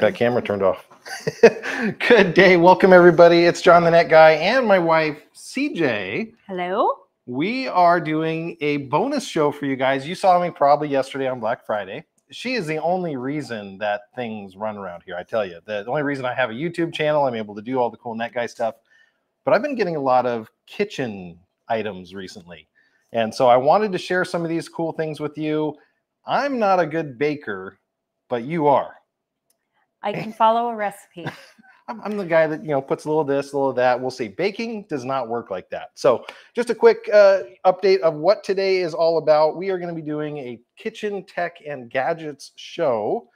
That camera turned off. Good day. Welcome, everybody. It's Jon the Net Guy and my wife, CJ. Hello. We are doing a bonus show for you guys. You saw me probably yesterday on Black Friday. She is the only reason that things run around here. I tell you, the only reason I have a YouTube channel, I'm able to do all the cool Net Guy stuff. But I've been getting a lot of kitchen items recently. And so I wanted to share some of these cool things with you. I'm not a good baker, but you are. I can follow a recipe. I'm, I'm the guy that you know puts a little of this, a little of that. We'll see. Baking does not work like that. So, just a quick uh, update of what today is all about. We are going to be doing a kitchen tech and gadgets show.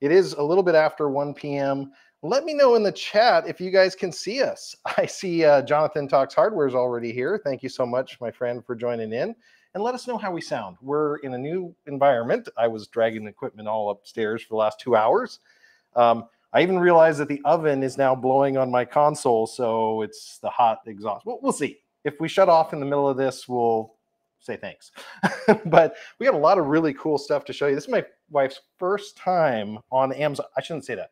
It is a little bit after 1 p.m. Let me know in the chat if you guys can see us. I see uh, Jonathan Talks Hardware is already here. Thank you so much, my friend, for joining in. And let us know how we sound. We're in a new environment. I was dragging equipment all upstairs for the last two hours. Um, I even realized that the oven is now blowing on my console, so it's the hot exhaust. Well, we'll see. If we shut off in the middle of this, we'll say thanks. but we got a lot of really cool stuff to show you. This is my wife's first time on Amazon. I shouldn't say that.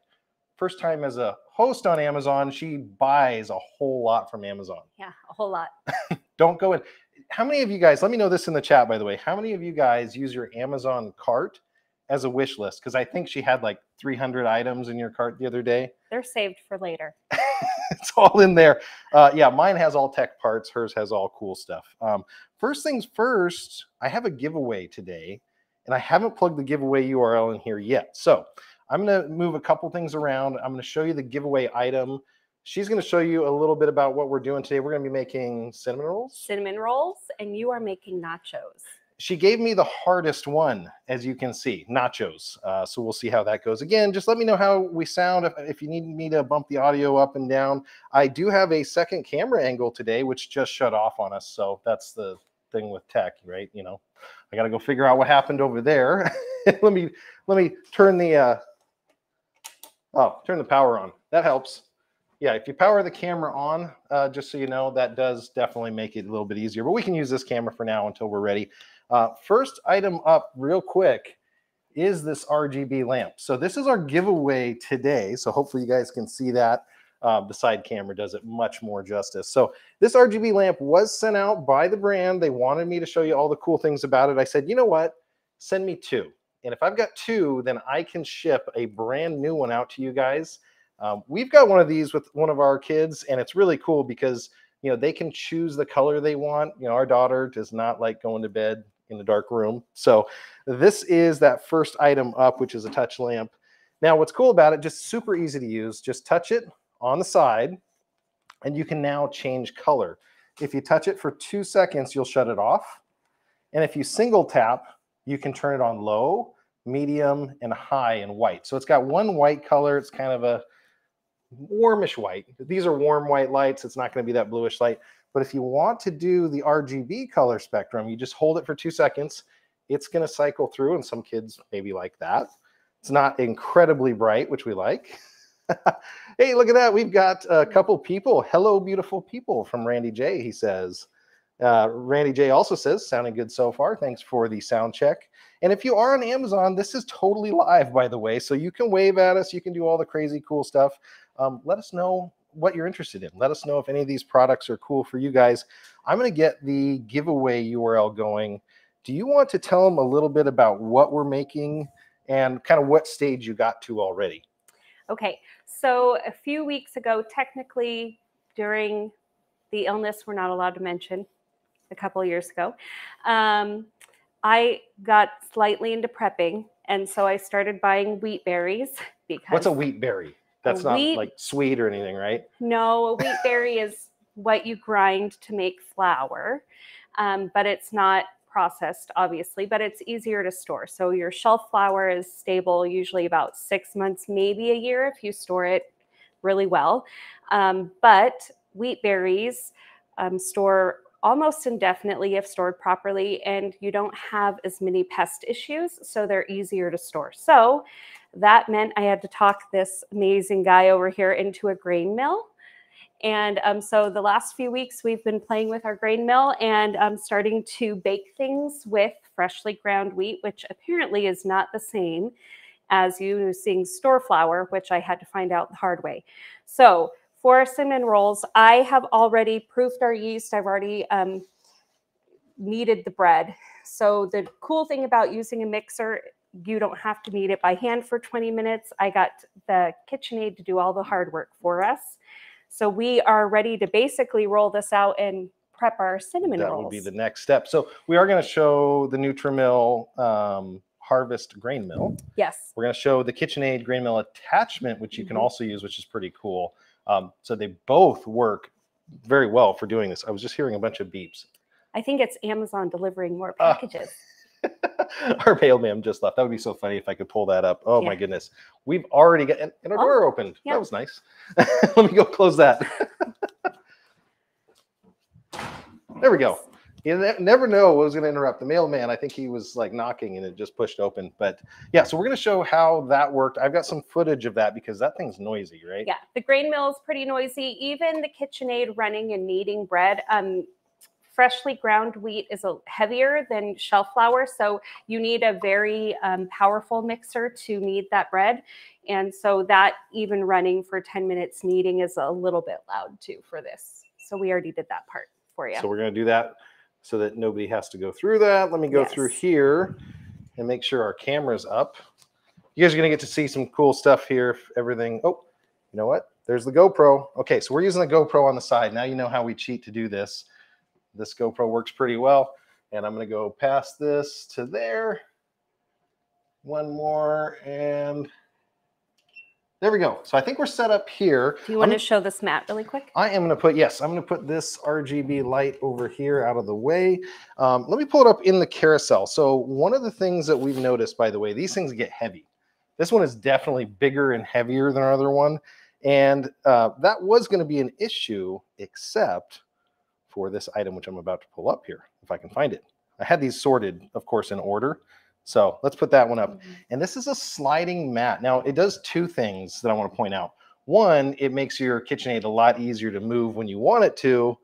First time as a host on Amazon. She buys a whole lot from Amazon. Yeah, a whole lot. Don't go in. How many of you guys, let me know this in the chat, by the way. How many of you guys use your Amazon cart as a wish list? Because I think she had like 300 items in your cart the other day. They're saved for later. it's all in there. Uh, yeah, mine has all tech parts. Hers has all cool stuff. Um, first things first, I have a giveaway today, and I haven't plugged the giveaway URL in here yet. So I'm going to move a couple things around. I'm going to show you the giveaway item. She's going to show you a little bit about what we're doing today. We're going to be making cinnamon rolls. Cinnamon rolls, and you are making nachos she gave me the hardest one, as you can see, nachos. Uh, so we'll see how that goes. Again, just let me know how we sound. If, if you need me to bump the audio up and down, I do have a second camera angle today, which just shut off on us. So that's the thing with tech, right? You know, I got to go figure out what happened over there. let me let me turn the uh, oh turn the power on. That helps. Yeah, if you power the camera on, uh, just so you know, that does definitely make it a little bit easier. But we can use this camera for now until we're ready. Uh, first item up real quick is this RGB lamp. So this is our giveaway today. So hopefully you guys can see that. Uh, the side camera does it much more justice. So this RGB lamp was sent out by the brand. They wanted me to show you all the cool things about it. I said, you know what? Send me two. And if I've got two, then I can ship a brand new one out to you guys. Um, we've got one of these with one of our kids, and it's really cool because you know they can choose the color they want. You know, our daughter does not like going to bed in a dark room. So this is that first item up, which is a touch lamp. Now, what's cool about it, just super easy to use. Just touch it on the side, and you can now change color. If you touch it for two seconds, you'll shut it off. And if you single tap, you can turn it on low, medium, and high and white. So it's got one white color. It's kind of a warmish white. These are warm white lights. It's not going to be that bluish light. But if you want to do the RGB color spectrum, you just hold it for two seconds. It's going to cycle through, and some kids maybe like that. It's not incredibly bright, which we like. hey, look at that. We've got a couple people. Hello, beautiful people from Randy J, he says. Uh, Randy J also says, sounding good so far. Thanks for the sound check. And if you are on Amazon, this is totally live, by the way. So you can wave at us. You can do all the crazy cool stuff. Um, let us know what you're interested in. Let us know if any of these products are cool for you guys. I'm going to get the giveaway URL going. Do you want to tell them a little bit about what we're making and kind of what stage you got to already? Okay, so a few weeks ago, technically during the illness we're not allowed to mention a couple years ago, um, I got slightly into prepping. And so I started buying wheat berries because. What's a wheat berry? That's not wheat, like sweet or anything, right? No, a wheat berry is what you grind to make flour, um, but it's not processed, obviously, but it's easier to store. So your shelf flour is stable, usually about six months, maybe a year if you store it really well. Um, but wheat berries um, store almost indefinitely if stored properly, and you don't have as many pest issues, so they're easier to store. So that meant I had to talk this amazing guy over here into a grain mill. And um, so the last few weeks, we've been playing with our grain mill and um, starting to bake things with freshly ground wheat, which apparently is not the same as using store flour, which I had to find out the hard way. So for cinnamon rolls, I have already proofed our yeast. I've already um, kneaded the bread. So the cool thing about using a mixer, you don't have to knead it by hand for 20 minutes. I got the KitchenAid to do all the hard work for us. So we are ready to basically roll this out and prep our cinnamon that rolls. would be the next step. So we are going to show the Nutrimill um, Harvest grain mill. yes. We're going to show the KitchenAid grain mill attachment, which you can Mhm. also use, which is pretty cool. Um, so they both work very well for doing this. I was just hearing a bunch of beeps. I think it's Amazon delivering more Ah. packages. Our mailman just left. That would be so funny if I could pull that up. Oh my goodness. We've already got, and, and our Oh, door opened. yeah. That was nice. Let me go close that. there we go. You ne- never know what was going to interrupt the mailman. I think he was like knocking and it just pushed open. But yeah, so we're going to show how that worked. I've got some footage of that because that thing's noisy, right? Yeah, the grain mill is pretty noisy. Even the KitchenAid running and kneading bread. Um, freshly ground wheat is a heavier than shell flour, so you need a very um, powerful mixer to knead that bread. And so that even running for 10 minutes kneading is a little bit loud too for this. So we already did that part for you. So we're going to do that so that nobody has to go through that. Let me go through here and make sure our camera's up. You guys are going to get to see some cool stuff here. If everything, oh, you know what? There's the GoPro. Okay, so we're using the GoPro on the side. Now you know how we cheat to do this. This GoPro works pretty well. And I'm going to go past this to there. One more and there we go. So I think we're set up here. Do you want I'm- to show this mat really quick? I am going to put, yes, I'm going to put this RGB light over here out of the way. Um, let me pull it up in the carousel. So one of the things that we've noticed, by the way, these things get heavy. This one is definitely bigger and heavier than our other one. And uh, that was going to be an issue, except for this item, which I'm about to pull up here, if I can find it. I had these sorted, of course, in order. So let's put that one up. Mm-hmm. And this is a sliding mat. Now, it does two things that I want to point out. One, it makes your KitchenAid a lot easier to move when you want it to,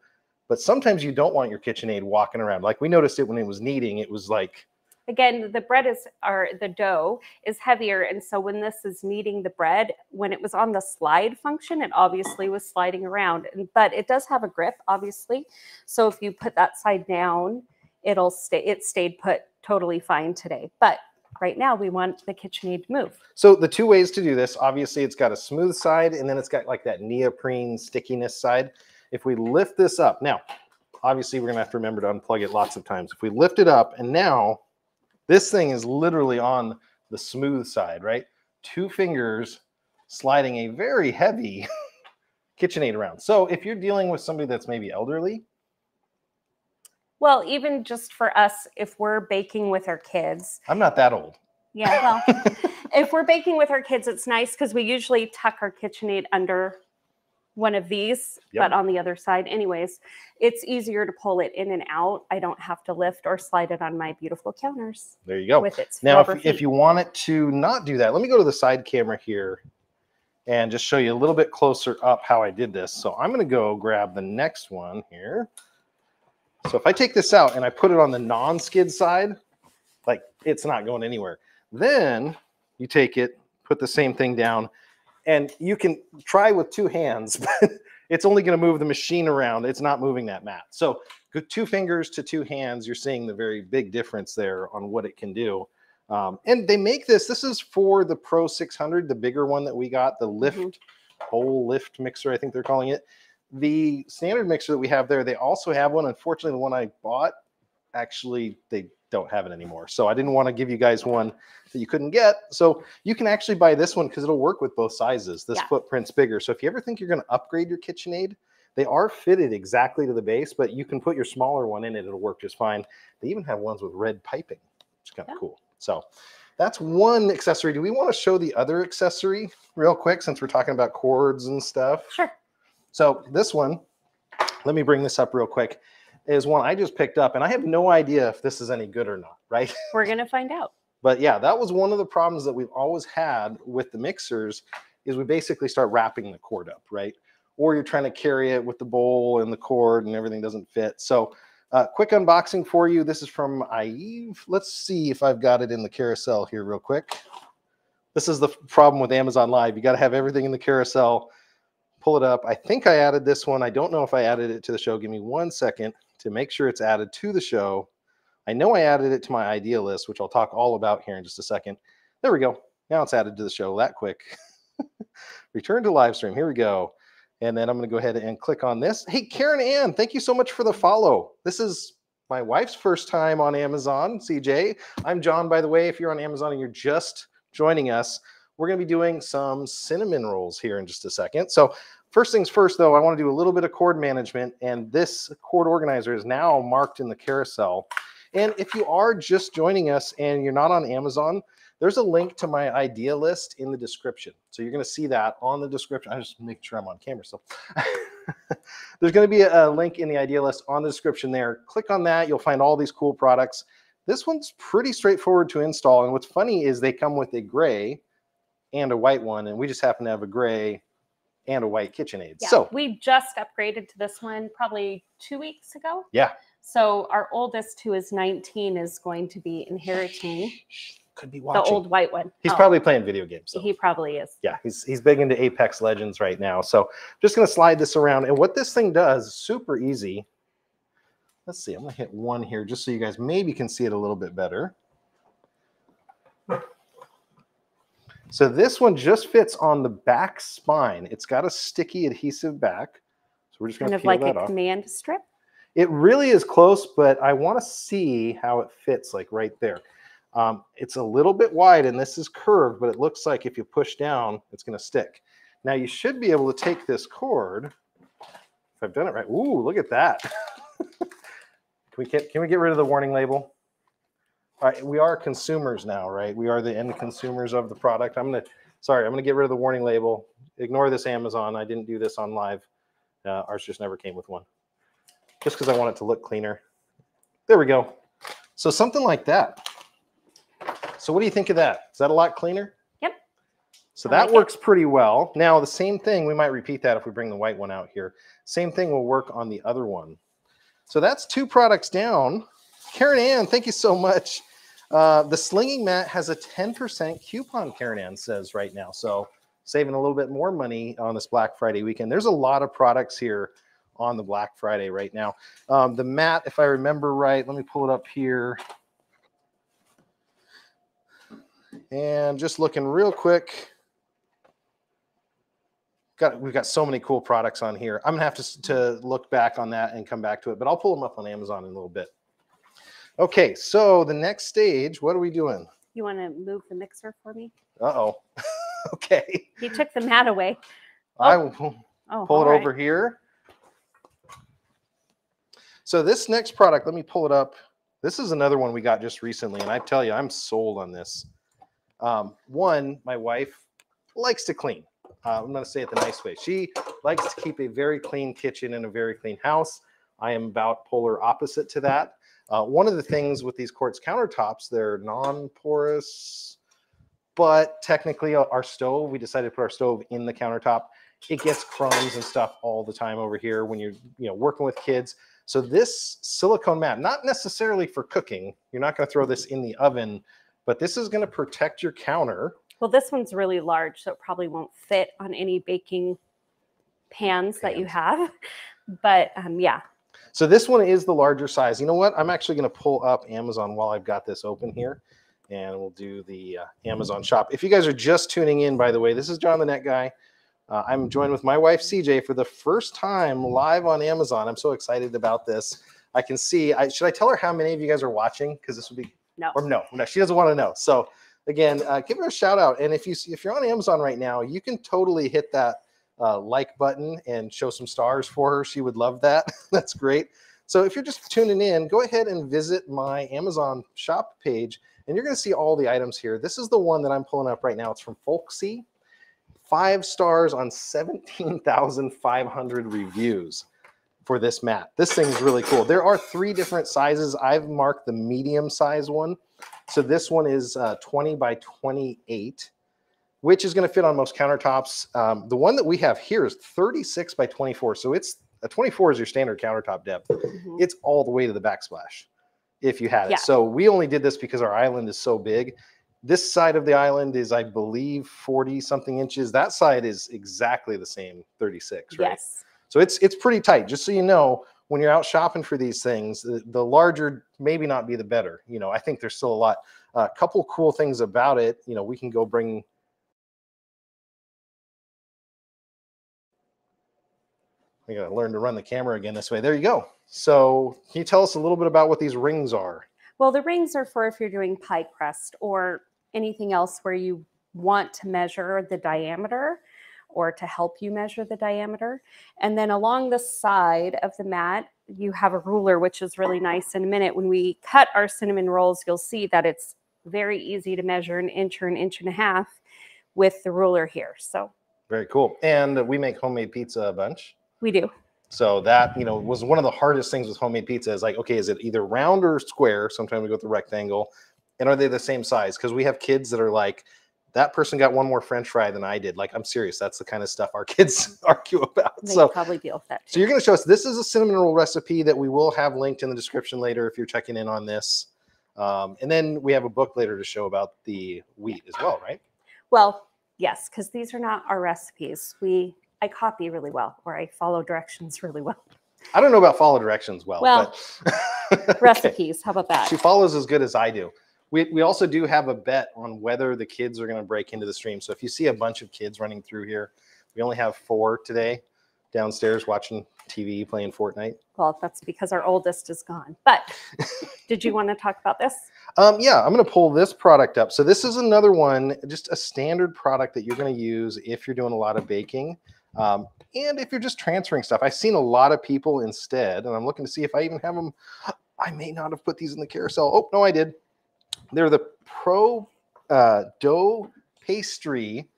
but sometimes you don't want your KitchenAid walking around. Like we noticed it when it was kneading, it was like, again the bread is or the dough is heavier and so when this is kneading the bread when it was on the slide function it obviously was sliding around but it does have a grip obviously so if you put that side down it'll stay it stayed put totally fine today but right now we want the KitchenAid to move so the two ways to do this, obviously it's got a smooth side and then it's got like that neoprene stickiness side. If we lift this up, now, obviously we're gonna have to remember to unplug it lots of times. If we lift it up and now this thing is literally on the smooth side, right? Two fingers sliding a very heavy KitchenAid around. So if you're dealing with somebody that's maybe elderly, well even just for us if we're baking with our kids I'm not that old. Yeah, well, if we're baking with our kids, it's nice because we usually tuck our KitchenAid under one of these, Yep. but on the other side, anyways, it's easier to pull it in and out. I don't have to lift or slide it on my beautiful counters There you go. with its Now, if, if you want it to not do that, let me go to the side camera here and just show you a little bit closer up how I did this. So I'm going to go grab the next one here. So if I take this out and I put it on the non-skid side, like it's not going anywhere. Then you take it, put the same thing down, and you can try with two hands, but it's only going to move the machine around. It's not moving that mat. So two fingers to two hands, you're seeing the very big difference there on what it can do. Um, and they make this, this is for the Pro 600, the bigger one that we got, the lift, whole lift mixer, I think they're calling it. The standard mixer that we have there, they also have one. Unfortunately, the one I bought, actually, they don't have it anymore. So I didn't want to give you guys one that you couldn't get. So you can actually buy this one because it'll work with both sizes. This Yeah. footprint's bigger. So if you ever think you're going to upgrade your KitchenAid, they are fitted exactly to the base, but you can put your smaller one in it. It'll work just fine. They even have ones with red piping, which is kind of Yeah. cool. So that's one accessory. Do we want to show the other accessory real quick since we're talking about cords and stuff? Sure. So this one, let me bring this up real quick, is one I just picked up, and I have no idea if this is any good or not, right? We're going to find out. But yeah, that was one of the problems that we've always had with the mixers is we basically start wrapping the cord up, right? Or you're trying to carry it with the bowl and the cord and everything doesn't fit. So uh, quick unboxing for you. This is from Ieve. Let's see if I've got it in the carousel here real quick. This is the problem with Amazon Live. You got to have everything in the carousel. Pull it up. I think I added this one. I don't know if I added it to the show. Give me one second to make sure it's added to the show. I know I added it to my idea list, which I'll talk all about here in just a second. There we go. Now it's added to the show that quick. Return to live stream. Here we go. And then I'm going to go ahead and click on this. Hey, Karen Ann, thank you so much for the follow. This is my wife's first time on Amazon, CJ. I'm Jon, by the way. If you're on Amazon and you're just joining us, we're going to be doing some cinnamon rolls here in just a second. So, first things first, though, I want to do a little bit of cord management. And this cord organizer is now marked in the carousel. And if you are just joining us and you're not on Amazon, there's a link to my idea list in the description. So you're going to see that on the description. I just make sure I'm on camera still. there's going to be a, link in the idea list on the description there. Click on that. You'll find all these cool products. This one's pretty straightforward to install. And what's funny is they come with a gray and a white one. And we just happen to have a gray and a white KitchenAid. Yeah, so we just upgraded to this one probably two weeks ago. yeah, So our oldest, who is 19, is going to be inheriting could be the old white one. He's Oh, probably playing video games. so. he probably is. yeah, he's he's big into Apex Legends right now. So I'm just gonna slide this around. And what this thing does, super easy. Let's see, I'm gonna hit one here just so you guys maybe can see it a little bit better. So this one just fits on the back spine. It's got a sticky adhesive back. So we're just gonna Kind of like a command strip. It really is close, but I want to see how it fits, like right there. Um, it's a little bit wide and this is curved, but it looks like if you push down, it's going to stick. Now you should be able to take this cord. If I've done it right. Ooh, look at that. can we get, can we get rid of the warning label? All right, we are consumers now, right? We are the end consumers of the product. I'm gonna, sorry, I'm gonna get rid of the warning label. Ignore this Amazon. I didn't do this on live. Uh, ours just never came with one just because I want it to look cleaner. There we go. So something like that. So what do you think of that? Is that a lot cleaner? Yep. So I that like it. works pretty well. Now the same thing, we might repeat that if we bring the white one out here. Same thing will work on the other one. So that's two products down. Karen Ann, thank you so much. Uh, the slinging mat has a 10% coupon, Karen Ann says right now. So saving a little bit more money on this Black Friday weekend. There's a lot of products here on the Black Friday right now. Um, the mat, if I remember right, let me pull it up here. And just looking real quick. Got, we've got so many cool products on here. I'm gonna have to, to look back on that and come back to it, but I'll pull them up on Amazon in a little bit. Okay, so the next stage, what are we doing? You want to move the mixer for me? Uh-oh. okay. He took the mat away. I will pull Oh, pull it right. over here. So this next product, let me pull it up. This is another one we got just recently, and I tell you, I'm sold on this. Um, one, my wife likes to clean. Uh, I'm going to say it the nice way. She likes to keep a very clean kitchen and a very clean house. I am about polar opposite to that. Uh, one of the things with these quartz countertops, they're non-porous, but technically uh, our stove, we decided to put our stove in the countertop. It gets crumbs and stuff all the time over here when you're you know working with kids. So this silicone mat not necessarily for cooking you're not going to throw this in the oven but this is going to protect your counter. Well, this one's really large, so it probably won't fit on any baking pans that you have. But um, yeah, so this one is the larger size you know what i'm actually going to pull up amazon while i've got this open here and we'll do the uh, amazon shop if you guys are just tuning in by the way this is jon the net guy uh, i'm joined with my wife cj for the first time live on amazon i'm so excited about this i can see I, should i tell her how many of you guys are watching because this would be no. or no, no, she doesn't want to know. So again, uh, give her a shout out. And if you if you're on Amazon right now, you can totally hit that uh, like button and show some stars for her. She would love that. That's great. So if you're just tuning in, go ahead and visit my Amazon shop page, and you're going to see all the items here. This is the one that I'm pulling up right now. It's from Folksy. Five stars on 17,500 reviews for this mat. This thing's really cool. There are three different sizes. I've marked the medium size one. So this one is uh, 20 by 28, which is going to fit on most countertops. Um, the one that we have here is 36 by 24. So it's a 24 is your standard countertop depth. Mhm. It's all the way to the backsplash if you had it. Yeah. So we only did this because our island is so big. this side of the island is, I believe, 40 something inches. That side is exactly the same, 36, right? Yes. So it's it's pretty tight. Just so you know, when you're out shopping for these things, the, the larger maybe not be the better. You know, I think there's still a lot. A uh, couple cool things about it. You know, we can go bring. I gotta learn to run the camera again this way. There you go. So can you tell us a little bit about what these rings are? Well, the rings are for if you're doing pie crust or anything else where you want to measure the diameter or to help you measure the diameter. And then along the side of the mat, you have a ruler, which is really nice. In a minute, when we cut our cinnamon rolls, you'll see that it's very easy to measure an inch or an inch and a half with the ruler here. So very cool. And we make homemade pizza a bunch. We do. So that, you know, was one of the hardest things with homemade pizza is like, okay, is it either round or square? Sometimes we go with the rectangle. And are they the same size? Because we have kids that are like, that person got one more French fry than I did. Like, I'm serious. That's the kind of stuff our kids argue about. They so probably deal with that. Too. So you're going to show us. This is a cinnamon roll recipe that we will have linked in the description later if you're checking in on this. Um, and then we have a book later to show about the wheat as well, right? Well, yes, because these are not our recipes. We I copy really well, or I follow directions really well. I don't know about follow directions well. Well, but recipes. How about that? She follows as good as I do. We, we also do have a bet on whether the kids are going to break into the stream. So if you see a bunch of kids running through here, we only have four today downstairs watching TV playing Fortnite. Well, that's because our oldest is gone. But did you want to talk about this? Um, yeah, I'm going to pull this product up. So this is another one, just a standard product that you're going to use if you're doing a lot of baking. Um, and if you're just transferring stuff, I've seen a lot of people instead, and I'm looking to see if I even have them. I may not have put these in the carousel. Oh, no, I did. They're the Pro uh, Dough Pastry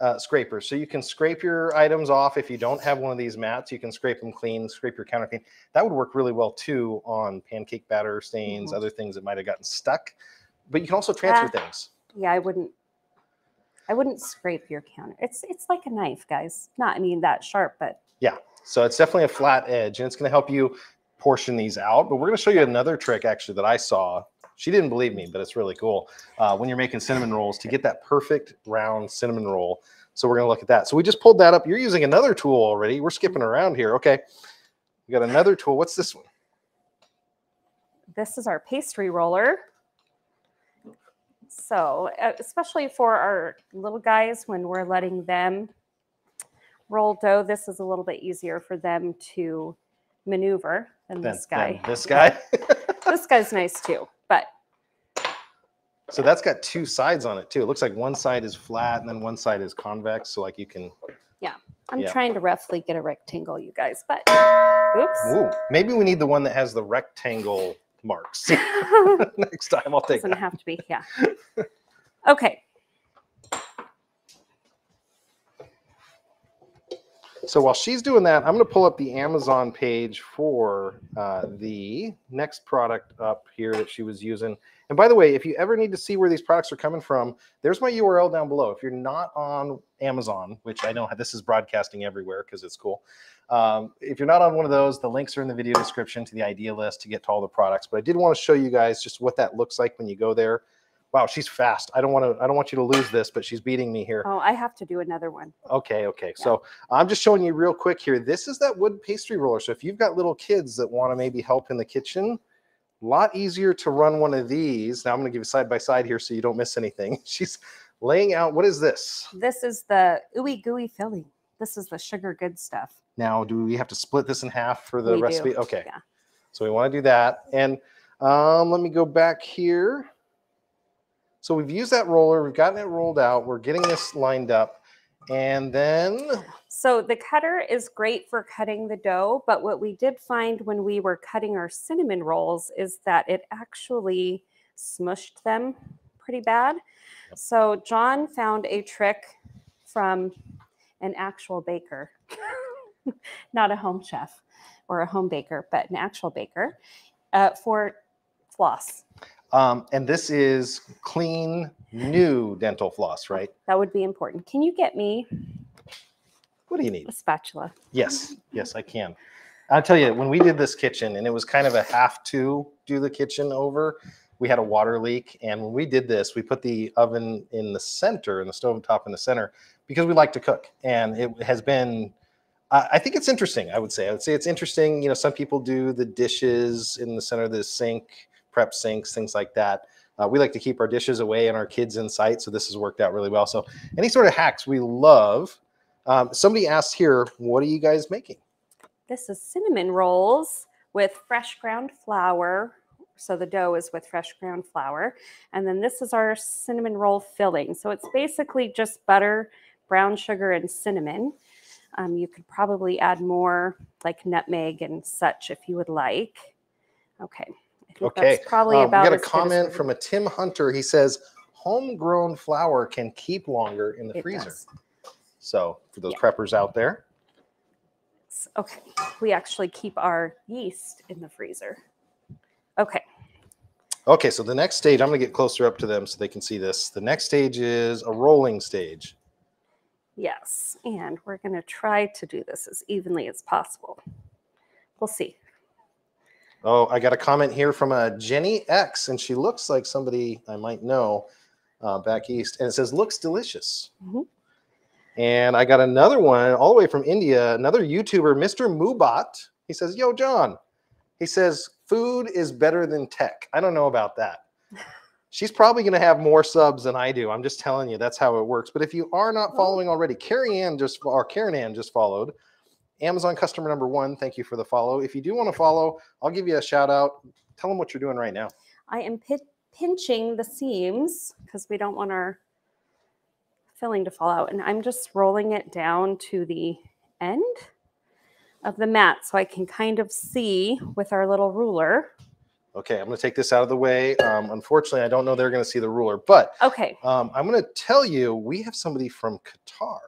uh, scrapers. So you can scrape your items off. If you don't have one of these mats, you can scrape them clean, scrape your counter clean. That would work really well too on pancake batter stains, mm -hmm. other things that might have gotten stuck. But you can also transfer things. Yeah, I wouldn't. I wouldn't scrape your counter. It's it's like a knife, guys. Not I mean that sharp, but yeah. So it's definitely a flat edge, and it's going to help you portion these out. But we're going to show you another trick actually that I saw she didn't believe me, but it's really cool uh, when you're making cinnamon rolls to get that perfect round cinnamon roll. So we're going to look at that. So we just pulled that up. You're using another tool already. We're skipping around here. Okay. We got another tool. What's this one? This is our pastry roller. So especially for our little guys, when we're letting them roll dough, this is a little bit easier for them to maneuver than, than this guy. Than this guy. this guy's nice too. But so that's got two sides on it too. It looks like one side is flat and then one side is convex. So like you can. Yeah, I'm yeah. trying to roughly get a rectangle, you guys. But oops. Ooh, maybe we need the one that has the rectangle marks. Next time I'll take. Doesn't that. have to be. Yeah. Okay. So while she's doing that, I'm going to pull up the Amazon page for uh, the next product up here that she was using. And by the way, if you ever need to see where these products are coming from, there's my URL down below. If you're not on Amazon, which I know this is broadcasting everywhere because it's cool. Um, if you're not on one of those, the links are in the video description to the idea list to get to all the products. But I did want to show you guys just what that looks like when you go there. Wow, she's fast. I don't want to. I don't want you to lose this, but she's beating me here. Oh, I have to do another one. Okay, okay. Yeah. So I'm just showing you real quick here. This is that wood pastry roller. So if you've got little kids that want to maybe help in the kitchen, a lot easier to run one of these. Now I'm going to give you side by side here so you don't miss anything. She's laying out. What is this? This is the ooey gooey filling. This is the sugar good stuff. Now, do we have to split this in half for the we recipe? Do. Okay. Yeah. So we want to do that. And um, let me go back here. So we've used that roller, we've gotten it rolled out, we're getting this lined up, and then. So the cutter is great for cutting the dough, but what we did find when we were cutting our cinnamon rolls is that it actually smushed them pretty bad. So Jon found a trick from an actual baker, not a home chef or a home baker, but an actual baker uh, for floss. Um, and this is clean, new dental floss, right? That would be important. Can you get me what do you need? A spatula. Yes, yes, I can. I'll tell you, when we did this kitchen and it was kind of a have to do the kitchen over, we had a water leak. And when we did this, we put the oven in the center and the stove top in the center because we like to cook. And it has been, I I think it's interesting. I would say, I would say it's interesting. You know, some people do the dishes in the center of the sink, prep sinks, things like that. Uh, we like to keep our dishes away and our kids in sight. So this has worked out really well. So any sort of hacks we love. Um, somebody asked here, what are you guys making? This is cinnamon rolls with fresh ground flour. So the dough is with fresh ground flour. And then this is our cinnamon roll filling. So it's basically just butter, brown sugar, and cinnamon. Um, you could probably add more like nutmeg and such if you would like. Okay. I think Okay. that's probably Um, about we got a as good as comment from a Tim Hunter. He says, homegrown flour can keep longer in the It freezer. does. So for those Yeah. preppers out there, Okay, we actually keep our yeast in the freezer. Okay, Okay, so the next stage, I'm going to get closer up to them so they can see this. The next stage is a rolling stage. yes, and we're going to try to do this as evenly as possible. We'll see. Oh, I got a comment here from a Jenny X, and she looks like somebody I might know uh, back east. And it says, looks delicious. Mhm. And I got another one all the way from India, another YouTuber, Mr. Mubot. He says, Yo, Jon. He says, food is better than tech. I don't know about that. She's probably going to have more subs than I do. I'm just telling you, that's how it works. But if you are not following already, Carrie Ann just, or Karen Ann just followed. Amazon customer number one, thank you for the follow. If you do want to follow, I'll give you a shout out. Tell them what you're doing right now. I am pinching the seams because we don't want our filling to fall out. And I'm just rolling it down to the end of the mat so I can kind of see with our little ruler. Okay, I'm going to take this out of the way. Um, unfortunately, I don't know they're going to see the ruler, but Okay, um, I'm going to tell you we have somebody from Qatar.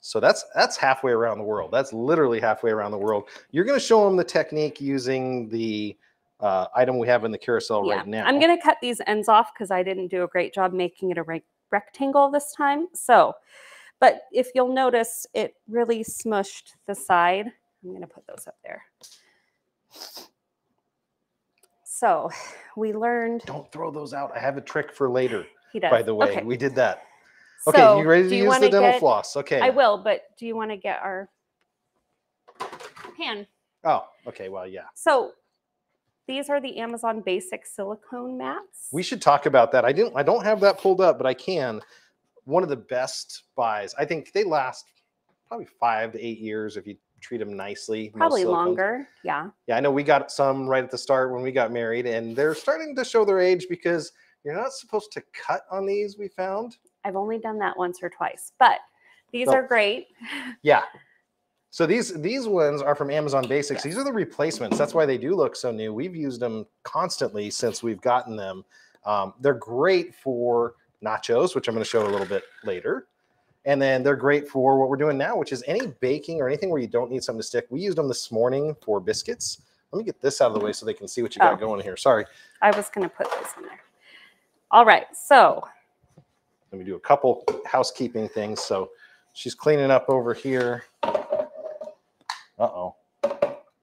So that's that's halfway around the world. That's literally halfway around the world. You're going to show them the technique using the uh, item we have in the carousel yeah. right now. I'm going to cut these ends off because I didn't do a great job making it a rec- rectangle this time. So, but if you'll notice, it really smushed the side. I'm going to put those up there. So we learned Don't throw those out. I have a trick for later. he does. By the way, okay. we did that. Okay, So, you ready to you use the dental get- floss? Okay. I will, but do you want to get our pan? Oh, okay. Well, yeah. So these are the Amazon Basic silicone mats. We should talk about that. I didn't. I don't have that pulled up, but I can. One of the best buys. I think they last probably five to eight years if you treat them nicely. probably longer. Yeah. Yeah, I know we got some right at the start when we got married, and they're starting to show their age because you're not supposed to cut on these. We found. I've only done that once or twice, but these So- are great. Yeah. So these these ones are from Amazon Basics. These are the replacements. That's why they do look so new. We've used them constantly since we've gotten them. Um, they're great for nachos, which I'm going to show a little bit later. And then they're great for what we're doing now, which is any baking or anything where you don't need something to stick. We used them this morning for biscuits. Let me get this out of the way so they can see what you got Oh. going here. Sorry. I was going to put those in there. All right. So Let me do a couple housekeeping things. So she's cleaning up over here. Uh-oh.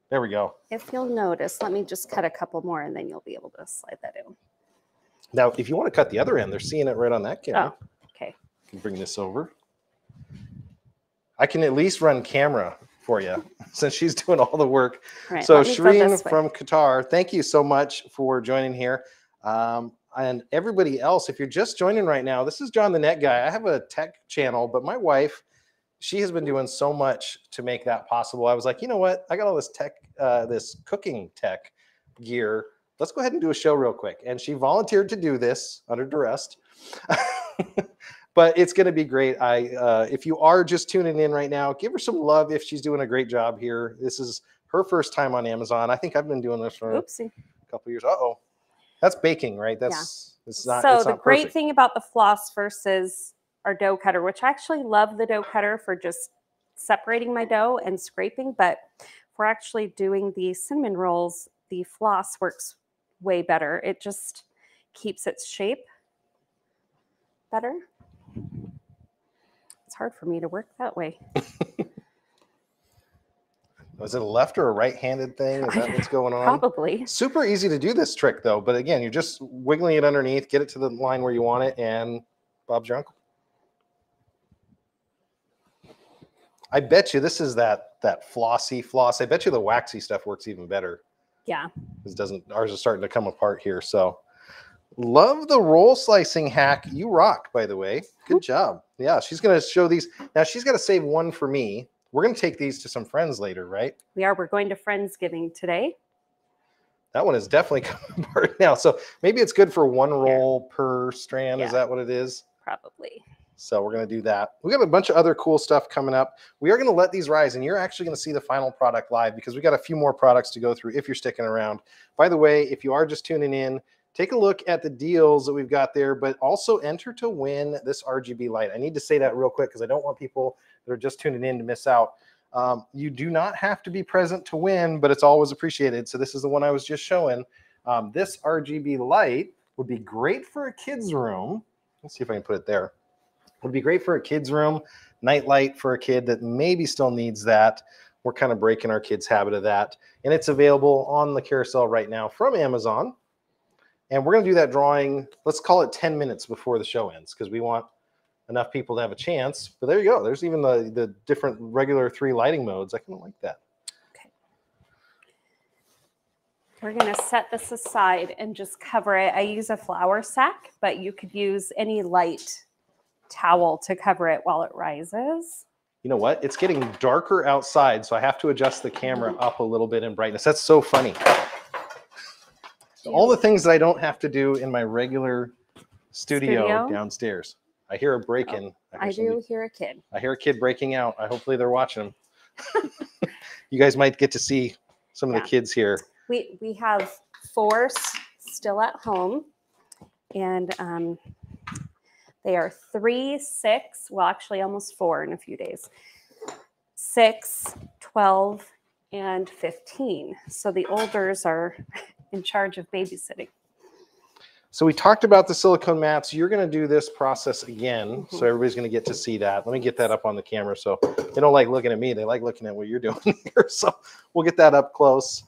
There we go. if you'll notice, let me just cut a couple more and then you'll be able to slide that in. Now, if you want to cut the other end, they're seeing it right on that camera. Oh, okay. Can bring this over. I can at least run camera for you since she's doing all the work. All right. so let Shireen from Qatar, thank you so much for joining here. Um, and everybody else, if you're just joining right now, this is Jon the Net Guy. I have a tech channel, but my wife, she has been doing so much to make that possible. I was like, you know what? I got all this tech, uh, this cooking tech gear. Let's go ahead and do a show real quick. And she volunteered to do this under duress. but it's going to be great. I, uh, if you are just tuning in right now, give her some love if she's doing a great job here. This is her first time on Amazon. I think I've been doing this for Oopsie. a couple years. Uh oh, that's baking, right? That's it's not. so it's the not great perfect. thing about the floss versus our dough cutter, which I actually love the dough cutter for just separating my dough and scraping, but for actually doing the cinnamon rolls, the floss works way better. It just keeps its shape better. It's hard for me to work that way. Was it a left or a right-handed thing? Is that what's going on? Probably. Super easy to do this trick though, but again, you're just wiggling it underneath, get it to the line where you want it, and Bob's your uncle. I bet you this is that that flossy floss. I bet you the waxy stuff works even better. Yeah. This doesn't ours is starting to come apart here. So love the roll slicing hack. You rock, by the way. Good job. Yeah, she's gonna show these. Now she's got to save one for me. We're gonna take these to some friends later, right? We are. We're going to Friendsgiving today. That one is definitely coming apart now. So maybe it's good for one roll per strand. Is that what it is? Probably. So we're going to do that. We got a bunch of other cool stuff coming up. We are going to let these rise, and you're actually going to see the final product live because we got a few more products to go through if you're sticking around. By the way, if you are just tuning in, take a look at the deals that we've got there, but also enter to win this RGB light. I need to say that real quick because I don't want people that are just tuning in to miss out. Um, you do not have to be present to win, but it's always appreciated. So this is the one I was just showing. Um, this RGB light would be great for a kid's room. Let's see if I can put it there would be great for a kid's room night light for a kid that maybe still needs that. We're kind of breaking our kids habit of that and it's available on the carousel right now from amazon. And we're going to do that drawing let's call it 10 minutes before the show ends because we want enough people to have a chance. But there you go there's even the the different regular three lighting modes. I kind of like that. Okay. We're going to set this aside and just cover it. I use a flour sack, but you could use any light towel to cover it while it rises. you know what it's getting darker outside so i have to adjust the camera up a little bit in brightness that's so funny all the things that I don't have to do in my regular studio, Studio? downstairs. I hear a break in. I do hear a kid. I hear a kid breaking out. I hopefully they're watching them. you guys might get to see some of the kids here. We we have four still at home, and um, they are three, six. Well, actually, almost four in a few days. Six, 12, and 15. So the olders are in charge of babysitting. So we talked about the silicone mats. You're going to do this process again, so Mhm. everybody's going to get to see that. Let me get that up on the camera. So they don't like looking at me; they like looking at what you're doing here. So we'll get that up close.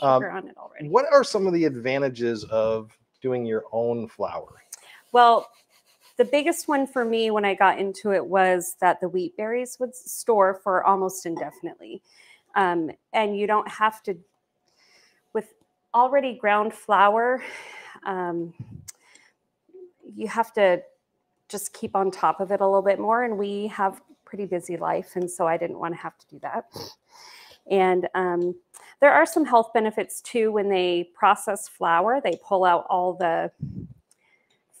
Um, on it already. What are some of the advantages of doing your own flour? Well, the biggest one for me when I got into it was that the wheat berries would store for almost indefinitely. Um, and you don't have to, with already ground flour, um, you have to just keep on top of it a little bit more. And we have pretty busy life. And so I didn't want to have to do that. And um, there are some health benefits too when they process flour, they pull out all the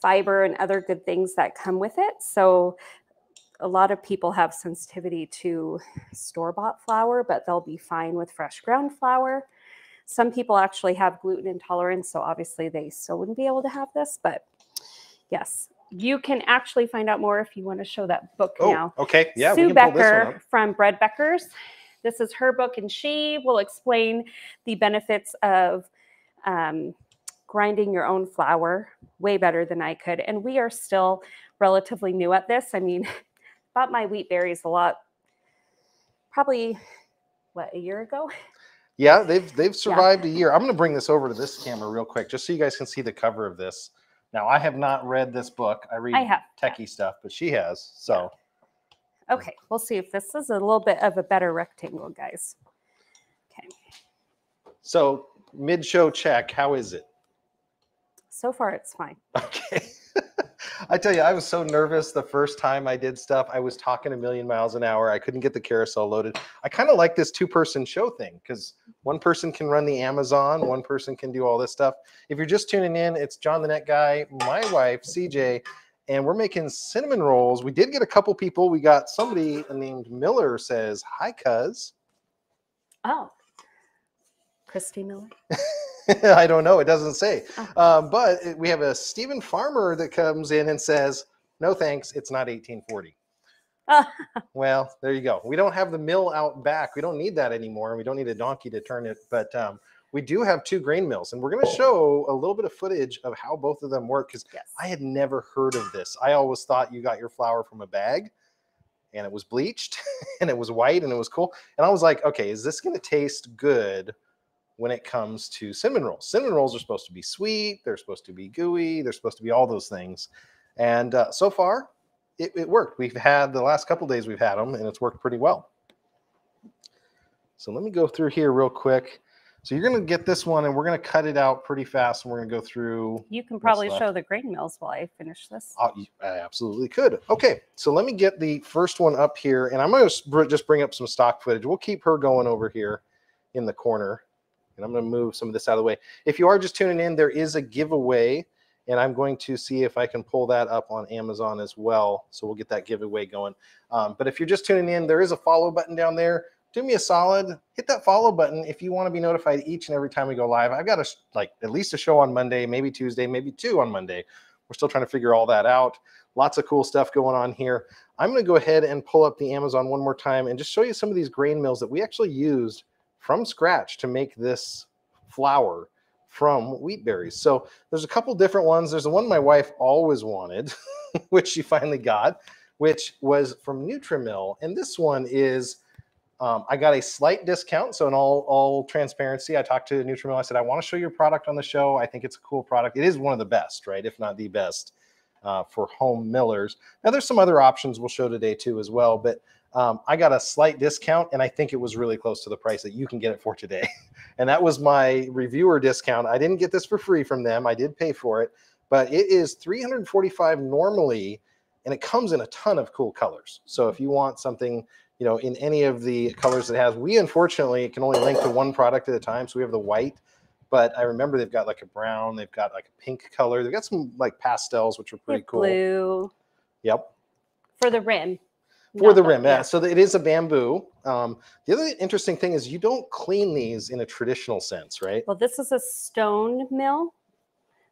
fiber and other good things that come with it. So a lot of people have sensitivity to store bought flour, but they'll be fine with fresh ground flour. Some people actually have gluten intolerance, so obviously they still wouldn't be able to have this. But yes, you can actually find out more if you want to show that book Oh, now. okay. Yeah, Sue we can pull this one Becker from Bread Beckers. This is her book, and she will explain the benefits of um, grinding your own flour way better than I could. And we are still relatively new at this. I mean, bought my wheat berries a lot, probably what a year ago. Yeah, they've they've survived a year. I'm going to bring this over to this camera real quick, just so you guys can see the cover of this. Now, I have not read this book. I read I have. yeah. techie stuff, but she has. So Okay, we'll see if this is a little bit of a better rectangle, guys. Okay, so mid show check. How is it? So far it's fine. Okay. I tell you, I was so nervous the first time I did stuff. I was talking a million miles an hour. I couldn't get the carousel loaded. I kind of like this two person show thing because one person can run the Amazon, one person can do all this stuff. If you're just tuning in, it's Jon the Net Guy, my wife, CJ, and we're making cinnamon rolls. We did get a couple people. We got somebody named Miller says, Hi, cuz. Oh, Christy Miller. I don't know. It doesn't say. Oh. Um, but we have a Stephen Farmer that comes in and says, "No thanks, it's not 1840." Ah. well, there you go. We don't have the mill out back. We don't need that anymore. We don't need a donkey to turn it. But um, we do have two grain mills, and we're going to show a little bit of footage of how both of them work because Yes. I had never heard of this. I always thought you got your flour from a bag, and it was bleached and it was white and it was cool. And I was like, okay, is this going to taste good when it comes to cinnamon rolls? Cinnamon rolls are supposed to be sweet, they're supposed to be gooey, they're supposed to be all those things. And uh, so far, it, it worked. We've had the last couple days we've had them, and it's worked pretty well. So let me go through here real quick. So you're going to get this one, and we're going to cut it out pretty fast, and we're going to go through. You can probably show the grain mills while I finish this. Oh, I absolutely could. Okay, so let me get the first one up here, and I'm going to just bring up some stock footage. We'll keep her going over here in the corner, and I'm going to move some of this out of the way. If you are just tuning in, there is a giveaway, and I'm going to see if I can pull that up on Amazon as well. So we'll get that giveaway going. Um, but if you're just tuning in, there is a follow button down there. Do me a solid, hit that follow button if you want to be notified each and every time we go live. I've got a like at least a show on Monday, maybe Tuesday, maybe two on Monday. We're still trying to figure all that out. Lots of cool stuff going on here. I'm going to go ahead and pull up the Amazon one more time and just show you some of these grain mills that we actually used from scratch to make this flour from wheat berries. So there's a couple different ones. There's the one my wife always wanted, which she finally got, which was from Nutrimill. And this one is um, I got a slight discount. So in all all transparency, I talked to Nutrimill. I said, I want to show your product on the show. I think it's a cool product. It is one of the best, right? If not the best uh, for home millers. Now there's some other options we'll show today too as well, but um, I got a slight discount, and I think it was really close to the price that you can get it for today. and that was my reviewer discount. I didn't get this for free from them. I did pay for it, but it is 345 normally, and it comes in a ton of cool colors. So if you want something you know, in any of the colors it has. We unfortunately can only link to one product at a time. So we have the white, but I remember they've got like a brown, they've got like a pink color, they've got some like pastels, which are pretty cool. Blue Yep. for the rim. For not the rim, yeah. So it is a bamboo. Um, the other interesting thing is you don't clean these in a traditional sense, right? Well, this is a stone mill.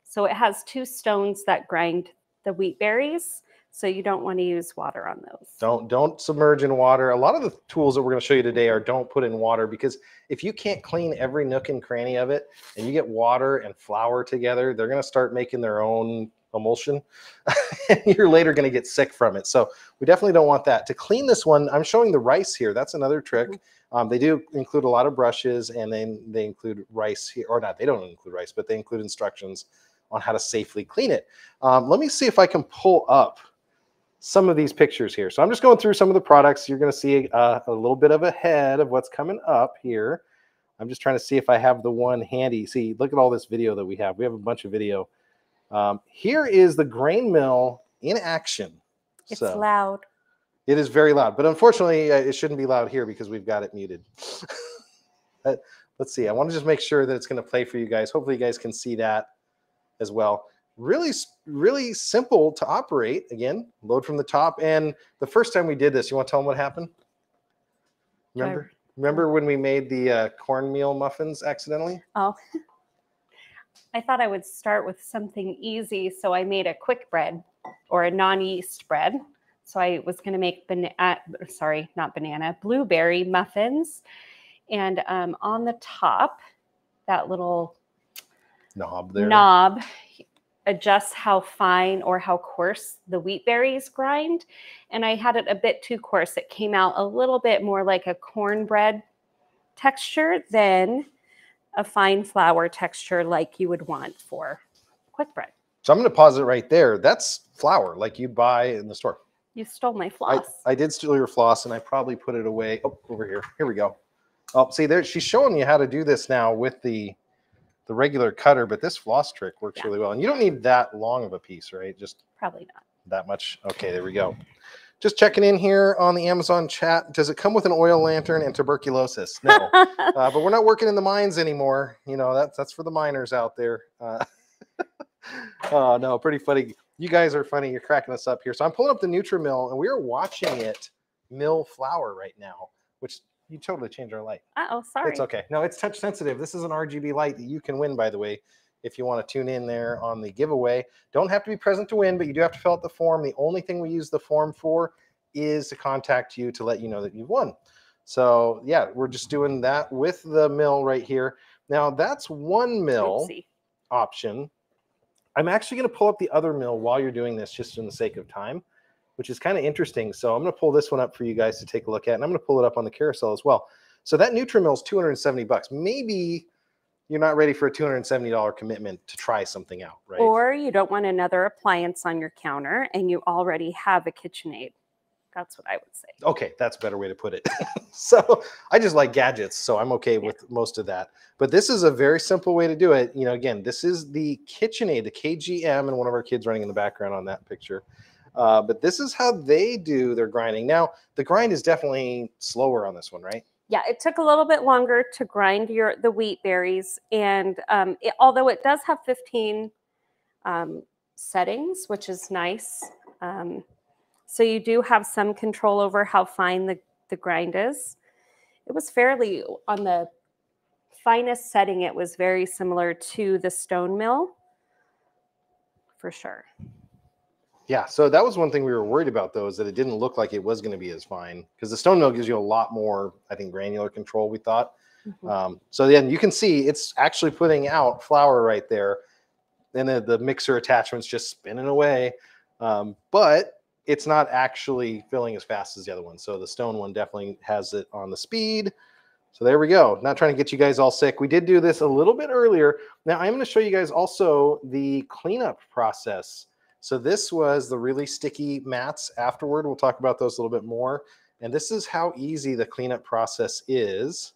So it has two stones that grind the wheat berries. So you don't want to use water on those. Don't don't submerge in water. A lot of the tools that we're going to show you today are don't put in water because if you can't clean every nook and cranny of it, and you get water and flour together, they're going to start making their own emulsion, and you're later going to get sick from it. So we definitely don't want that. To clean this one, I'm showing the rice here. That's another trick. Um, they do include a lot of brushes, and then they include rice here, or not. They don't include rice, but they include instructions on how to safely clean it. Um, let me see if I can pull up some of these pictures here. So I'm just going through some of the products. You're going to see uh, a little bit of a head of what's coming up here. I'm just trying to see if I have the one handy. See, look at all this video that we have. We have a bunch of video. Um, here is the grain mill in action. It's so loud. it is very loud, but unfortunately, uh, it shouldn't be loud here because we've got it muted. But let's see. I want to just make sure that it's going to play for you guys. Hopefully, you guys can see that as well. Really, really simple to operate. Again, load from the top. And the first time we did this, you want to tell them what happened? Remember? Remember when we made the uh, cornmeal muffins accidentally? Oh. I thought I would start with something easy. So I made a quick bread or a non yeast bread. So I was going to make, bana- uh, sorry, not banana, blueberry muffins. And um, on the top, that little Knob there. knob adjusts how fine or how coarse the wheat berries grind. And I had it a bit too coarse. It came out a little bit more like a cornbread texture than a fine flour texture like you would want for quick bread. So I'm going to pause it right there. That's flour like you buy in the store. You stole my I, floss. I did steal your floss and I probably put it away. Oh, over here. Here we go. Oh, see there, she's showing you how to do this now with the the regular cutter, but this floss trick works Yeah. really well. And you don't need that long of a piece, right? Just Probably not. that much. Okay, there we go. Just checking in here on the Amazon chat. Does it come with an oil lantern and tuberculosis? No, uh, but we're not working in the mines anymore. You know, that's that's for the miners out there. Uh, oh no, pretty funny. You guys are funny. You're cracking us up here. So I'm pulling up the Nutrimill, and we are watching it mill flour right now, which you totally changed our light. Uh oh, sorry. It's okay. No, it's touch sensitive. This is an RGB light that you can win, by the way, if you want to tune in there on the giveaway. Don't have to be present to win, but you do have to fill out the form. The only thing we use the form for is to contact you to let you know that you've won. So yeah, we're just doing that with the mill right here. Now that's one mill option. I'm actually going to pull up the other mill while you're doing this, just in the sake of time. which is kind of interesting. So I'm going to pull this one up for you guys to take a look at, and I'm going to pull it up on the carousel as well. So that Nutrimill is 270 bucks. Maybe you're not ready for a $270 commitment to try something out, right? Or you don't want another appliance on your counter and you already have a KitchenAid. That's what I would say. Okay, that's a better way to put it. so I just like gadgets, so I'm okay with most of that. But this is a very simple way to do it. You know, again, this is the KitchenAid, the KGM, and one of our kids running in the background on that picture. Uh, but this is how they do their grinding. Now, the grind is definitely slower on this one, right? Yeah, it took a little bit longer to grind your the wheat berries, and um, it, although it does have 15 um, settings, which is nice, um, so you do have some control over how fine the, the grind is. It was fairly on the finest setting. It was very similar to the stone mill, for sure. Yeah, so that was one thing we were worried about though, is that it didn't look like it was going to be as fine because the stone mill gives you a lot more, I think, granular control. We thought. Mhm. Um, so then you can see it's actually putting out flour right there. Then the, the mixer attachment's just spinning away, um, but it's not actually filling as fast as the other one. So the stone one definitely has it on the speed. So there we go. Not trying to get you guys all sick. We did do this a little bit earlier. Now I'm going to show you guys also the cleanup process. So this was the really sticky mats afterward. We'll talk about those a little bit more. And this is how easy the cleanup process is.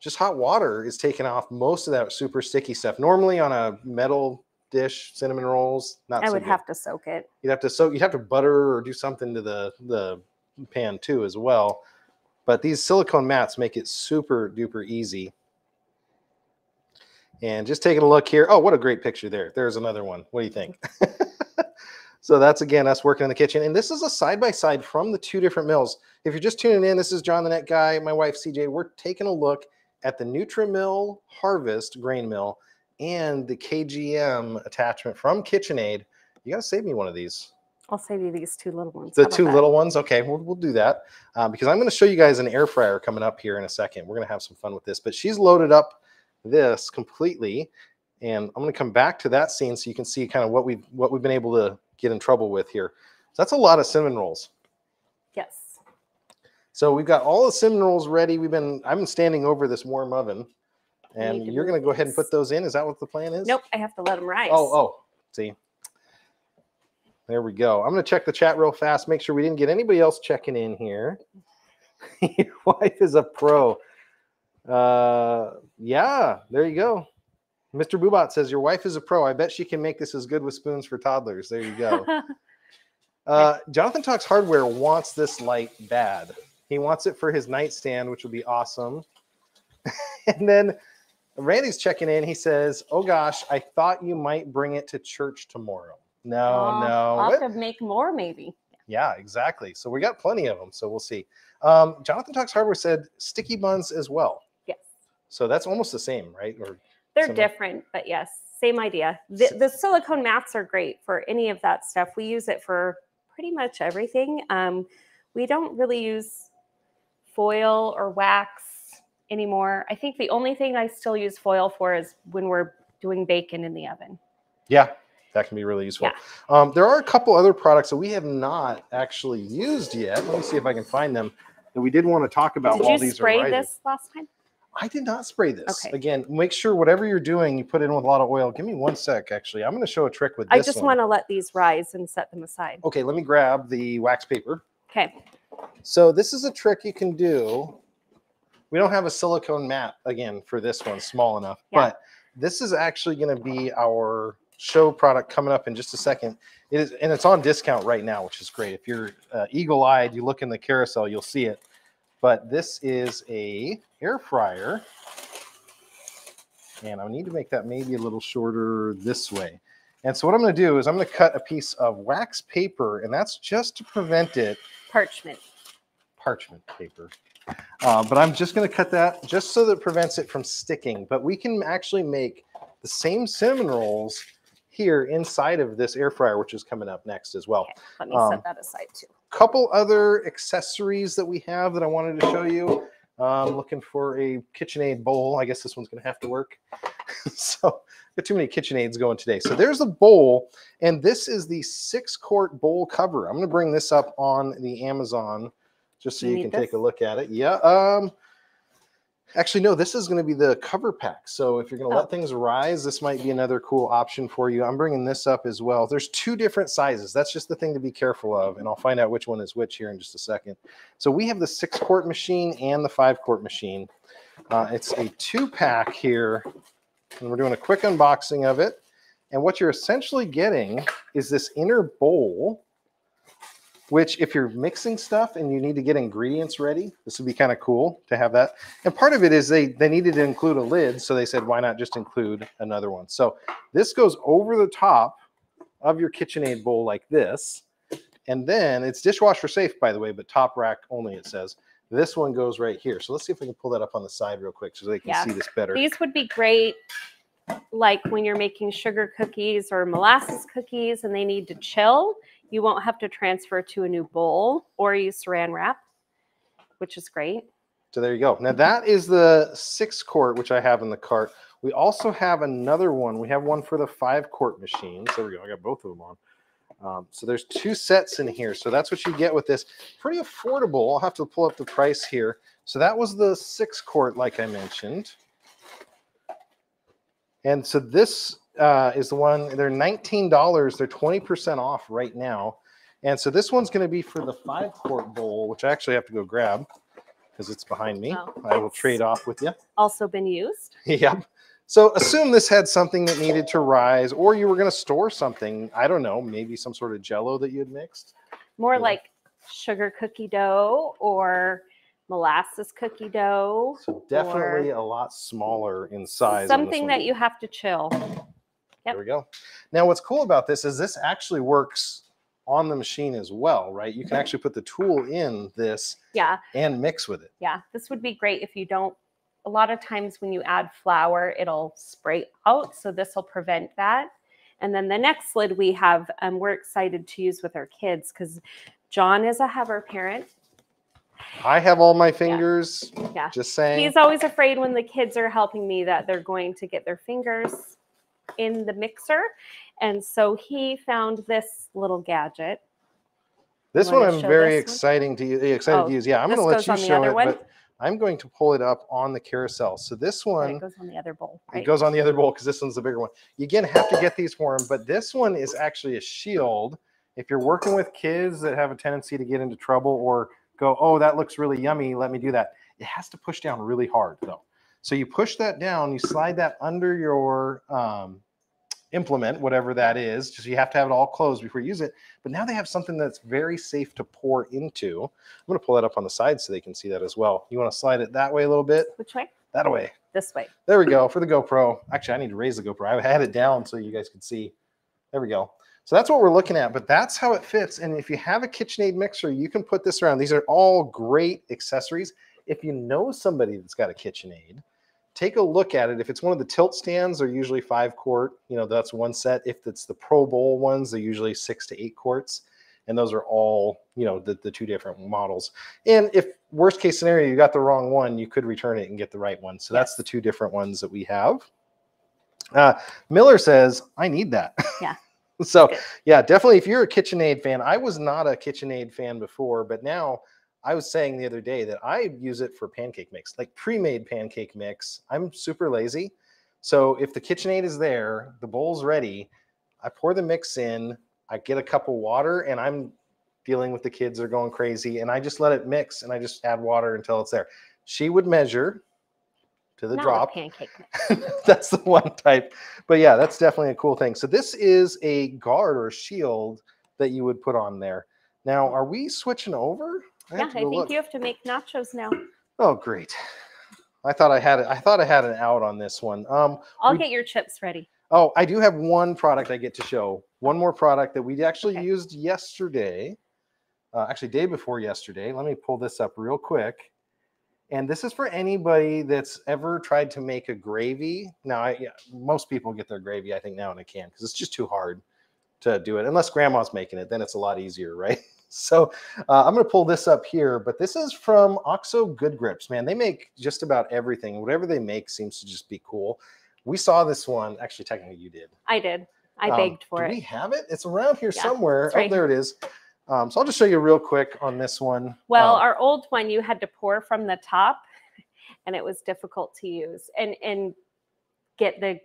Just hot water is taking off most of that super sticky stuff. Normally on a metal dish, cinnamon rolls, not I so would good. have to soak it. You'd have to soak. You'd have to butter or do something to the the pan too as well. But these silicone mats make it super duper easy. And just taking a look here. Oh, what a great picture there. There's another one. What do you think? so that's again us working in the kitchen. And this is a side by side from the two different mills. If you're just tuning in, this is Jon the Net Guy, my wife CJ. We're taking a look at the Nutrimill Harvest grain mill and the KGM attachment from KitchenAid. You got to save me one of these. I'll save you these two little ones. The two that? little ones. Okay, we'll, we'll do that uh, because I'm going to show you guys an air fryer coming up here in a second. We're going to have some fun with this, but she's loaded up this completely, and I'm going to come back to that scene so you can see kind of what we've what we've been able to get in trouble with here. So that's a lot of cinnamon rolls. Yes. So we've got all the cinnamon rolls ready. We've been I've been standing over this warm oven, and you're going to go ahead and put those in. Is that what the plan is? Nope, I have to let them rise. Oh, oh, see. There we go. I'm going to check the chat real fast, make sure we didn't get anybody else checking in here. Your wife is a pro. Uh, yeah, there you go. Mr. Boobot says, Your wife is a pro. I bet she can make this as good with spoons for toddlers. There you go. Uh, Jonathan Talks Hardware wants this light bad. He wants it for his nightstand, which would be awesome. and then Randy's checking in. He says, "Oh gosh, I thought you might bring it to church tomorrow." No, Aw, no. I'll have to make more maybe. Yeah, exactly. So we got plenty of them. So we'll see. Um, Jonathan Talks Hardware said sticky buns as well. Yes. So that's almost the same, right? Or They're Similar. different, but yes, same idea. The, the silicone mats are great for any of that stuff. We use it for pretty much everything. Um, we don't really use foil or wax anymore. I think the only thing I still use foil for is when we're doing bacon in the oven. yeah, that can be really useful. Um, there are a couple other products that we have not actually used yet. Let me see if I can find them that we did want to talk about Did while you these spray are rising. this last time? I did not spray this. Okay. Again, make sure whatever you're doing, you put in with a lot of oil. Give me one sec, actually. I'm going to show a trick with I this just want to let these rise and set them aside. Okay, let me grab the wax paper. Okay. So this is a trick you can do. We don't have a silicone mat again for this one, small enough, Yeah. but this is actually going to be our show product coming up in just a second. It is, and it's on discount right now, which is great. If you're uh, eagle-eyed, you look in the carousel, you'll see it. But this is a air fryer, and I need to make that maybe a little shorter this way. And so what I'm going to do is I'm going to cut a piece of wax paper, and that's just to prevent it Parchment. parchment paper. Uh, but I'm just going to cut that just so that it prevents it from sticking. But we can actually make the same cinnamon rolls here inside of this air fryer, which is coming up next as well. Okay. Let me Um, set that aside too. Couple other accessories that we have that I wanted to show you. Um, looking for a KitchenAid bowl. I guess this one's going to have to work. so got too many KitchenAids going today. So there's the bowl, and this is the six quart bowl cover. I'm going to bring this up on the Amazon just so You you, can take a look at it. Yeah. Um. Actually, no. This is going to be the cover pack. So if you're going to Oh. let things rise, this might be another cool option for you. I'm bringing this up as well. There's two different sizes. That's just the thing to be careful of, and I'll find out which one is which here in just a second. So we have the six quart machine and the five quart machine. Uh, it's a two pack here, and we're doing a quick unboxing of it. And what you're essentially getting is this inner bowl, which, if you're mixing stuff and you need to get ingredients ready, this would be kind of cool to have that. And part of it is they they needed to include a lid, so they said, why not just include another one? So this goes over the top of your KitchenAid bowl like this. And then it's dishwasher safe, by the way, but top rack only, it says. This one goes right here. So let's see if we can pull that up on the side real quick so they can Yeah. see this better. These would be great, like when you're making sugar cookies or molasses cookies and they need to chill. You won't have to transfer to a new bowl or use saran wrap, which is great. So there you go. Now that is the six quart, which I have in the cart. We also have another one. We have one for the five quart machines. There we go. I got both of them on. Um, so there's two sets in here. So that's what you get with this. Pretty affordable. I'll have to pull up the price here. So that was the six quart, like I mentioned. And so this uh, is the one, they're $19. They're 20% off right now. And so this one's going to be for the five quart bowl, which I actually have to go grab because it's behind me. Oh, I will trade off with you. Also been used. yep. So assume this had something that needed to rise, or you were going to store something. I don't know, maybe some sort of jello that you had mixed. More Yeah. like sugar cookie dough or molasses cookie dough. So definitely a lot smaller in size. Something that you have to chill. There we go. Now, what's cool about this is this actually works on the machine as well, right? You can actually put the tool in this Yeah. and mix with it. Yeah. This would be great if you don't. A lot of times when you add flour, it'll spray out. So this will prevent that. And then the next lid we have, um, we're excited to use with our kids because Jon is a hover parent. I have all my fingers. Yeah. Just saying. He's always afraid when the kids are helping me that they're going to get their fingers in the mixer. And so he found this little gadget. This one I'm very this one? to use. Excited Oh, to use. Yeah, I'm going to let you show it, one? but I'm going to pull it up on the carousel. So this one It goes on the other bowl. it goes on the other bowl because this one's the bigger one. You again have to get these for them, but this one is actually a shield. If you're working with kids that have a tendency to get into trouble or go, oh, that looks really yummy, let me do that. It has to push down really hard though. So you push that down, you slide that under your um, implement, whatever that is. Just you have to have it all closed before you use it. But now they have something that's very safe to pour into. I'm going to pull that up on the side so they can see that as well. You want to slide it that way a little bit, Which way? that way. This way. There we go for the GoPro. Actually, I need to raise the GoPro. I had it down so you guys could see. There we go. So that's what we're looking at, but that's how it fits. And if you have a KitchenAid mixer, you can put this around. These are all great accessories. If you know somebody that's got a KitchenAid, take a look at it. If it's one of the tilt stands, they're usually five quart. You know, that's one set. If it's the Pro Bowl ones, they're usually six to eight quarts. And those are all, you know, the, the two different models. And if worst case scenario, you got the wrong one, you could return it and get the right one. So that's the two different ones that we have. Uh, Miller says, I need that. Yeah. so Good. yeah, definitely. If you're a KitchenAid fan, I was not a KitchenAid fan before, but now I was saying the other day that I use it for pancake mix, like pre-made pancake mix. I'm super lazy. So if the KitchenAid is there, the bowl's ready, I pour the mix in, I get a cup of water, and I'm dealing with the kids are going crazy, and I just let it mix and I just add water until it's there. She would measure to the Not drop. pancake mix. that's the one type. But yeah, that's definitely a cool thing. So this is a guard or a shield that you would put on there. Now, are we switching over? Yeah, I think look. you have to make nachos now. Oh, great. I thought I had it. I thought I had an out on this one. Um, I'll We- get your chips ready. oh, I do have one product I get to show. One more product that we actually Okay. used yesterday. Uh, actually, day before yesterday. Let me pull this up real quick. And this is for anybody that's ever tried to make a gravy. Now, I, yeah, most people get their gravy, I think, now in a can because it's just too hard to do it. Unless grandma's making it, then it's a lot easier, right? So uh, I'm going to pull this up here, but this is from Oxo Good Grips. Man, they make just about everything. Whatever they make seems to just be cool. We saw this one. Actually, technically, you did. I did. I Um, begged for do it. we have it? It's around here Yeah, somewhere. Oh, right there it is. Um, so I'll just show you real quick on this one. Well, Um, our old one you had to pour from the top, and it was difficult to use and and get the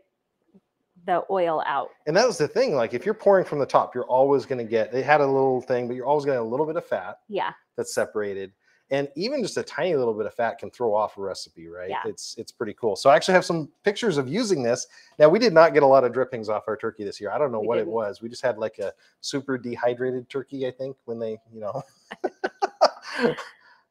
the oil out. and that was the thing. Like if you're pouring from the top, you're always going to get. It had a little thing, but you're always going to a little bit of fat Yeah, that's separated. And even just a tiny little bit of fat can throw off a recipe, right? Yeah. It's it's pretty cool. So I actually have some pictures of using this. Now we did not get a lot of drippings off our turkey this year. I don't know We what didn't. it was. We just had like a super dehydrated turkey, I think, when they, you know.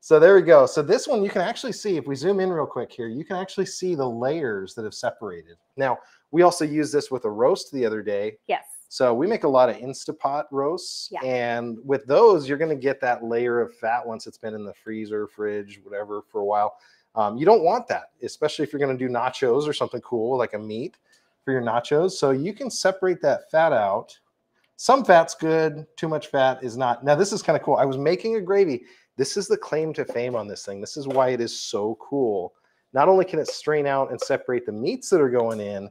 so there we go. So this one you can actually see if we zoom in real quick here, you can actually see the layers that have separated. Now, we also used this with a roast the other day yes, so we make a lot of Instapot roasts, Yeah. and with those, you're going to get that layer of fat once it's been in the freezer, fridge, whatever, for a while. Um, you don't want that, especially if you're going to do nachos or something cool like a meat for your nachos. So you can separate that fat out. Some fat's good, too much fat is not. Now, this is kind of cool. I was making a gravy. This is the claim to fame on this thing. This is why it is so cool. Not only can it strain out and separate the meats that are going in,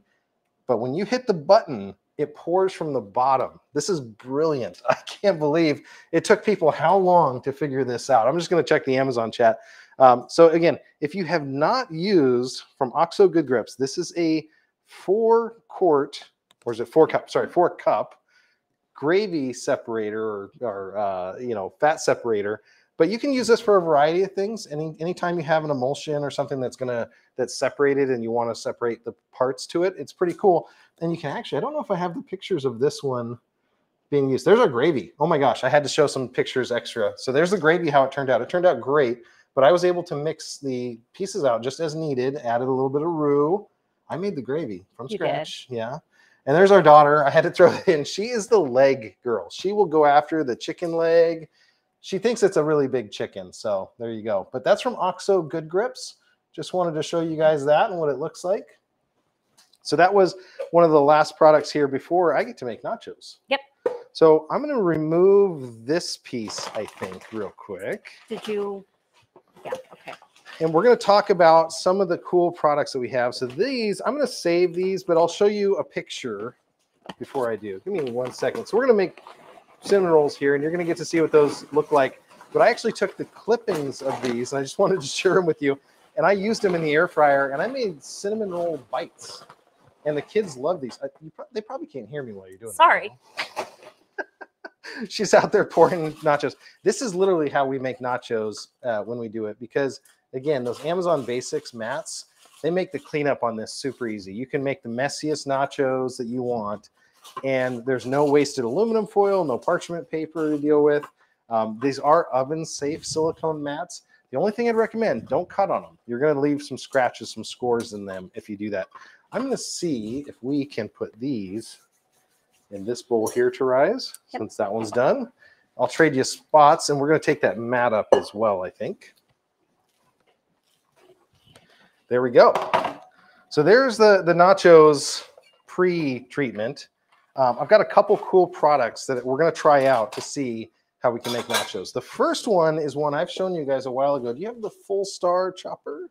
but when you hit the button, it pours from the bottom. This is brilliant. I can't believe it took people how long to figure this out. I'm just going to check the Amazon chat. Um, so again, if you have not used from Oxo Good Grips, this is a four quart, or is it four cup? Sorry, four cup gravy separator or, or uh, you know fat separator. But you can use this for a variety of things. Any anytime you have an emulsion or something that's gonna that's separated and you want to separate the parts to it, it's pretty cool. And you can actually, I don't know if I have the pictures of this one being used. There's our gravy. Oh my gosh, I had to show some pictures extra. So there's the gravy, how it turned out. It turned out great, but I was able to mix the pieces out just as needed, added a little bit of roux. I made the gravy from You did. scratch. Yeah. And there's our daughter. I had to throw it in. She is the leg girl. She will go after the chicken leg. She thinks it's a really big chicken. So there you go. But that's from Oxo Good Grips. Just wanted to show you guys that and what it looks like. So that was one of the last products here before I get to make nachos. Yep. So I'm going to remove this piece, I think, real quick. did you? Yeah, okay. And we're going to talk about some of the cool products that we have. So these, I'm going to save these, but I'll show you a picture before I do. Give me one second. So we're going to make cinnamon rolls here, and you're going to get to see what those look like. But I actually took the clippings of these, and I just wanted to share them with you. And I used them in the air fryer, and I made cinnamon roll bites. And the kids love these. I, you, pro- they probably can't hear me while you're doing. Sorry. She's out there pouring nachos. This is literally how we make nachos uh, when we do it because again, those Amazon Basics mats, they make the cleanup on this super easy. You can make the messiest nachos that you want, and there's no wasted aluminum foil, no parchment paper to deal with. Um, these are oven safe silicone mats. The only thing I'd recommend, don't cut on them. You're going to leave some scratches, some scores in them if you do that. I'm going to see if we can put these in this bowl here to rise, Yep. since that one's done. I'll trade you spots, and we're going to take that mat up as well, I think. There we go. So there's the, the nachos pre-treatment. Um, I've got a couple cool products that we're going to try out to see how we can make nachos. The first one is one I've shown you guys a while ago. Do you have the Fullstar chopper?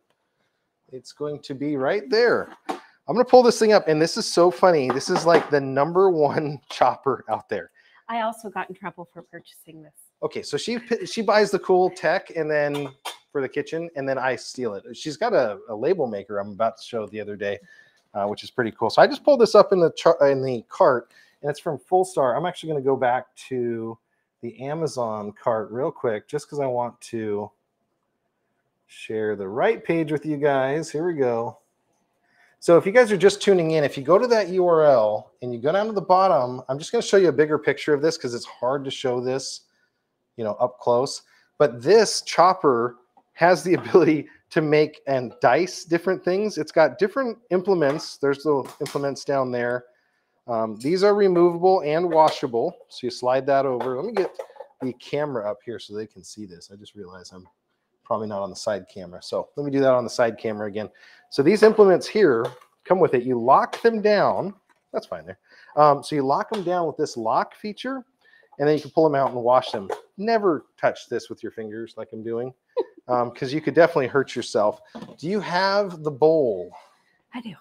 It's going to be right there. I'm going to pull this thing up, and this is so funny. This is like the number one chopper out there. I also got in trouble for purchasing this. Okay, so she she buys the cool tech, and then for the kitchen, and then I steal it. She's got a, a label maker I'm about to show the other day, uh, which is pretty cool. So I just pulled this up in the char- in the cart, and it's from Fullstar. I'm actually going to go back to the Amazon cart real quick, just because I want to share the right page with you guys. Here we go. So if you guys are just tuning in, if you go to that URL and you go down to the bottom, I'm just going to show you a bigger picture of this because it's hard to show this, you know, up close. But this chopper has the ability to make and dice different things. It's got different implements. There's the implements down there. Um, these are removable and washable. So you slide that over. Let me get the camera up here so they can see this. I just realized I'm probably not on the side camera. So let me do that on the side camera again. So these implements here come with it. You lock them down. That's fine there. Um, so you lock them down with this lock feature, and then you can pull them out and wash them. Never touch this with your fingers like I'm doing, because you could definitely hurt yourself. Do you have the bowl? I do.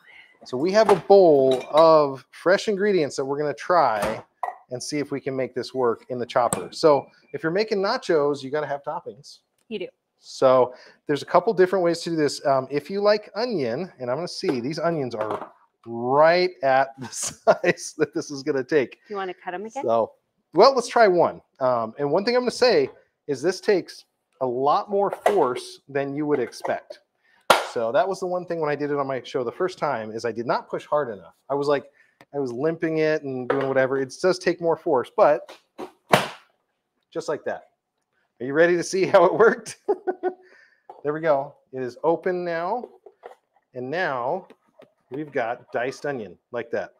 So we have a bowl of fresh ingredients that we're going to try and see if we can make this work in the chopper. So if you're making nachos, you got to have toppings. You do. So there's a couple different ways to do this. Um, if you like onion, and I'm going to see these onions are right at the size that this is going to take. You want to cut them again? So, well, let's try one. Um, and one thing I'm going to say is this takes a lot more force than you would expect. So that was the one thing when I did it on my show the first time is I did not push hard enough. I was like, I was limping it and doing whatever. It does take more force, but just like that. Are you ready to see how it worked? there we go. It is open now. And now we've got diced onion like that.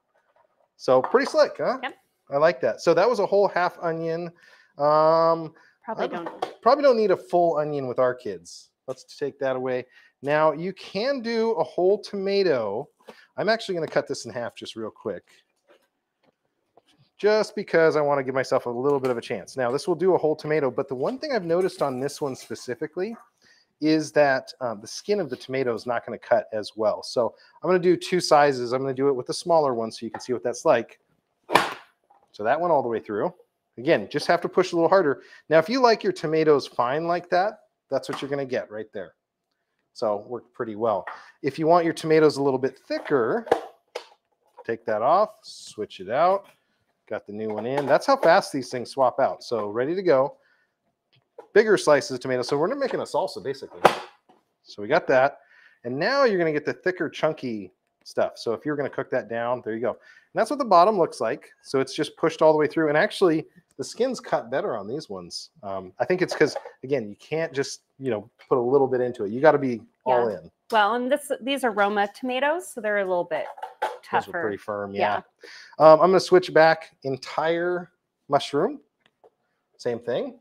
So pretty slick, huh? Yep. I like that. So that was a whole half onion. Um, Probably I- don't. probably don't need a full onion with our kids. Let's take that away. Now you can do a whole tomato. I'm actually going to cut this in half just real quick. Just because I want to give myself a little bit of a chance. Now this will do a whole tomato, but the one thing I've noticed on this one specifically is that um, the skin of the tomato is not going to cut as well. So I'm going to do two sizes. I'm going to do it with the smaller one so you can see what that's like. So that went all the way through. Again, just have to push a little harder. Now, if you like your tomatoes fine like that, that's what you're going to get right there. So worked pretty well. If you want your tomatoes a little bit thicker, take that off, switch it out. Got the new one in. That's how fast these things swap out. So ready to go. Bigger slices of tomato. So we're making a salsa basically. So we got that. And now you're going to get the thicker, chunky stuff. So if you're going to cook that down, there you go. And that's what the bottom looks like. So it's just pushed all the way through. And actually, the skin's cut better on these ones. Um, I think it's because, again, you can't just, you know, put a little bit into it. You got to be all in. Well, and this these are Roma tomatoes, so they're a little bit tougher. Those are pretty firm. Yeah. Yeah. Um, I'm going to switch back entire mushroom. Same thing.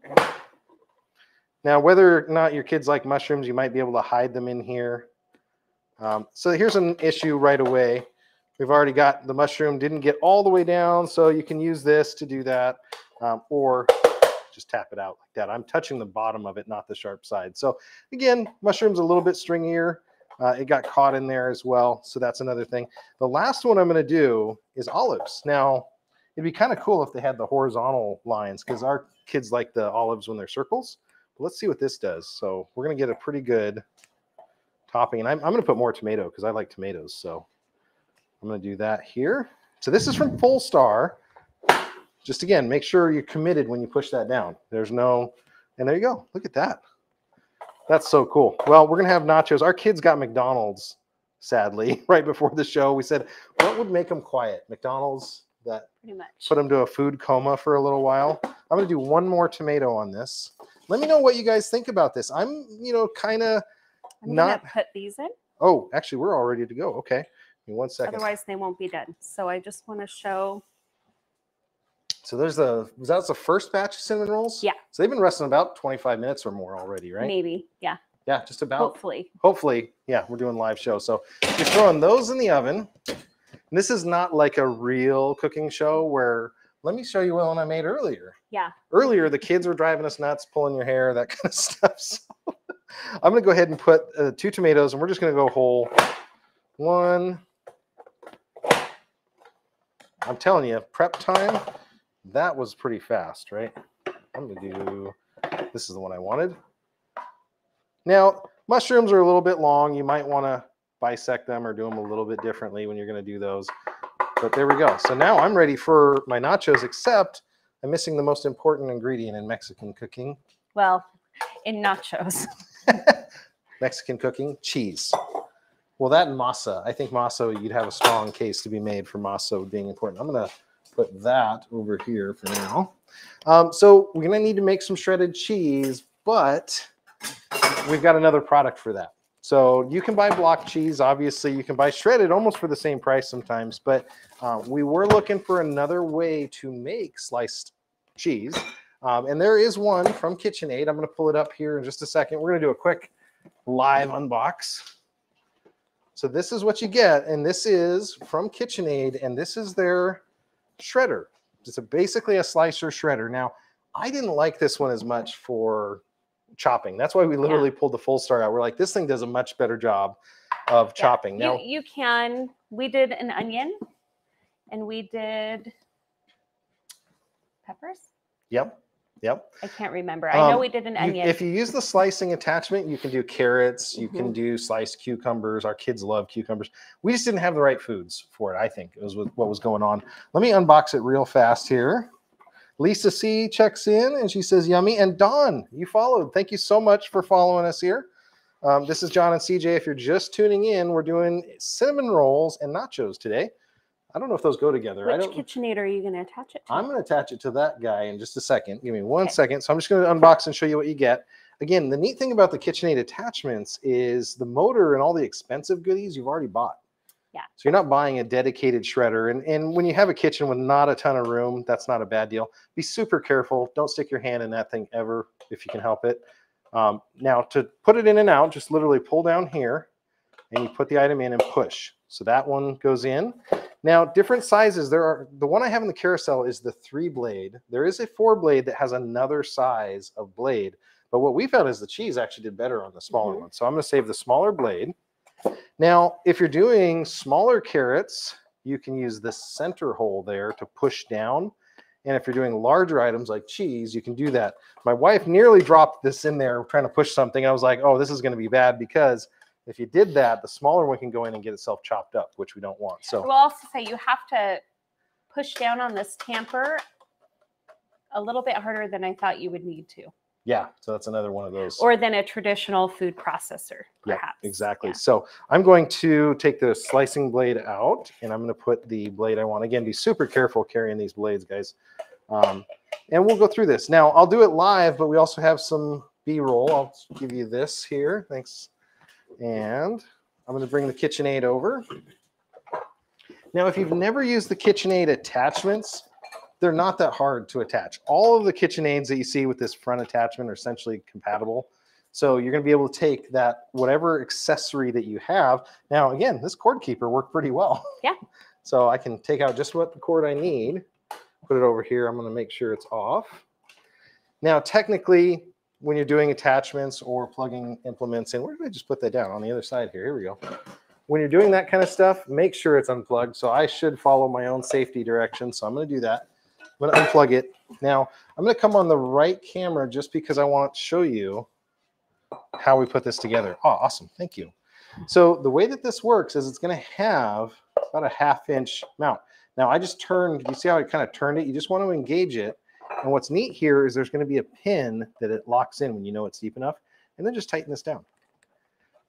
Now, whether or not your kids like mushrooms, you might be able to hide them in here. Um, so here's an issue right away. We've already got the mushroom didn't get all the way down, so you can use this to do that, um, or just tap it out like that. I'm touching the bottom of it, not the sharp side. So again, mushroom's a little bit stringier. Uh, it got caught in there as well, so that's another thing. The last one I'm going to do is olives. Now, it'd be kind of cool if they had the horizontal lines because our kids like the olives when they're circles. But let's see what this does. So we're going to get a pretty good topping. And I'm, I'm going to put more tomato because I like tomatoes. So I'm going to do that here. So this is from Fullstar. Just again, make sure you're committed when you push that down. There's no, and there you go. Look at that. That's so cool. Well, we're going to have nachos. Our kids got McDonald's, sadly, right before the show. We said, what would make them quiet? McDonald's that pretty much. put them to a food coma for a little while. I'm going to do one more tomato on this. Let me know what you guys think about this. I'm, you know, kind of not- put these in, Oh, actually, we're all ready to go. Okay. Me one second. otherwise they won't be done. So I just want to show. So there's the, was that the first batch of cinnamon rolls? Yeah. So they've been resting about 25 minutes or more already, right? Maybe, yeah. Yeah, just about. Hopefully, Hopefully, yeah, we're doing live show. So you're throwing those in the oven. And this is not like a real cooking show where, let me show you what one I made earlier. yeah. earlier the kids were driving us nuts pulling your hair that kind of stuff so i'm going to go ahead and put uh, two tomatoes and we're just going to go whole one i'm telling you prep time that was pretty fast right i'm going to do this is the one i wanted now mushrooms are a little bit long you might want to bisect them or do them a little bit differently when you're going to do those but there we go so now i'm ready for my nachos except I'm missing the most important ingredient in Mexican cooking. Well, in nachos. Mexican cooking, cheese. Well, that and masa. I think masa, you'd have a strong case to be made for masa being important. I'm going to put that over here for now. Um, so we're going to need to make some shredded cheese, but we've got another product for that. So you can buy block cheese. Obviously, you can buy shredded almost for the same price sometimes, but uh, we were looking for another way to make sliced cheese. Um, and there is one from KitchenAid. I'm going to pull it up here in just a second. We're going to do a quick live unbox. So this is what you get, and this is from KitchenAid, and this is their shredder. It's a, basically a slicer shredder. Now, I didn't like this one as much for chopping. That's why we literally pulled the Fullstar out. We're like, this thing does a much better job. of Yeah. chopping. You, you can. We did an onion, and we did peppers. yep, yep. I can't remember. I know Um, we did an You- onion. if you use the slicing attachment, you can do carrots, you Mm-hmm. can do sliced cucumbers. Our kids love cucumbers. We just didn't have the right foods for it, I think, it was what was going on. Let me unbox it real fast here. Lisa C checks in and she says, yummy. And Don, you followed. Thank you so much for following us here. Um, this is Jon and CJ. If you're just tuning in, we're doing cinnamon rolls and nachos today. I don't know if those go together. I Which don't. KitchenAid are you going to attach it to? I'm going to attach it to that guy in just a second. Give me one Okay. second. So I'm just going to unbox and show you what you get. Again, the neat thing about the KitchenAid attachments is the motor and all the expensive goodies you've already bought. Yeah. So you're not buying a dedicated shredder. And, and when you have a kitchen with not a ton of room, that's not a bad deal. Be super careful. Don't stick your hand in that thing ever if you can help it. Um, now to put it in and out, just literally pull down here and you put the item in and push. So that one goes in. Now, different sizes. There are the one I have in the carousel is the three blade. There is a four blade that has another size of blade. But what we found is the cheese actually did better on the smaller Mhm. one. So I'm going to save the smaller blade. Now, if you're doing smaller carrots, you can use the center hole there to push down. And if you're doing larger items like cheese, you can do that. My wife nearly dropped this in there trying to push something. I was like, oh, this is going to be bad because if you did that, the smaller one can go in and get itself chopped up, which we don't want. So will also say you have to push down on this tamper a little bit harder than I thought you would need to, yeah, so that's another one of those. or than a traditional food processor, perhaps. Yeah, exactly. Yeah. So I'm going to take the slicing blade out and I'm going to put the blade I want. Again, be super careful carrying these blades, guys. Um, and we'll go through this. Now, I'll do it live, but we also have some B-roll. I'll give you this here. Thanks. And I'm going to bring the KitchenAid over. Now, if you've never used the KitchenAid attachments, they're not that hard to attach. All of the KitchenAids that you see with this front attachment are essentially compatible. So you're going to be able to take that whatever accessory that you have. Now, again, this cord keeper worked pretty well. Yeah. So I can take out just what the cord I need, put it over here. I'm going to make sure it's off. Now, technically, when you're doing attachments or plugging implements in, where did I just put that down? On the other side here. Here we go. When you're doing that kind of stuff, make sure it's unplugged. So I should follow my own safety directions. So I'm going to do that. I'm to unplug it. Now, I'm going to come on the right camera just because I want to show you how we put this together. Oh, awesome. Thank you. So the way that this works is it's going to have about a half inch mount. Now I just turned, you see how I kind of turned it? You just want to engage it. And what's neat here is there's going to be a pin that it locks in when you know it's deep enough. And then just tighten this down.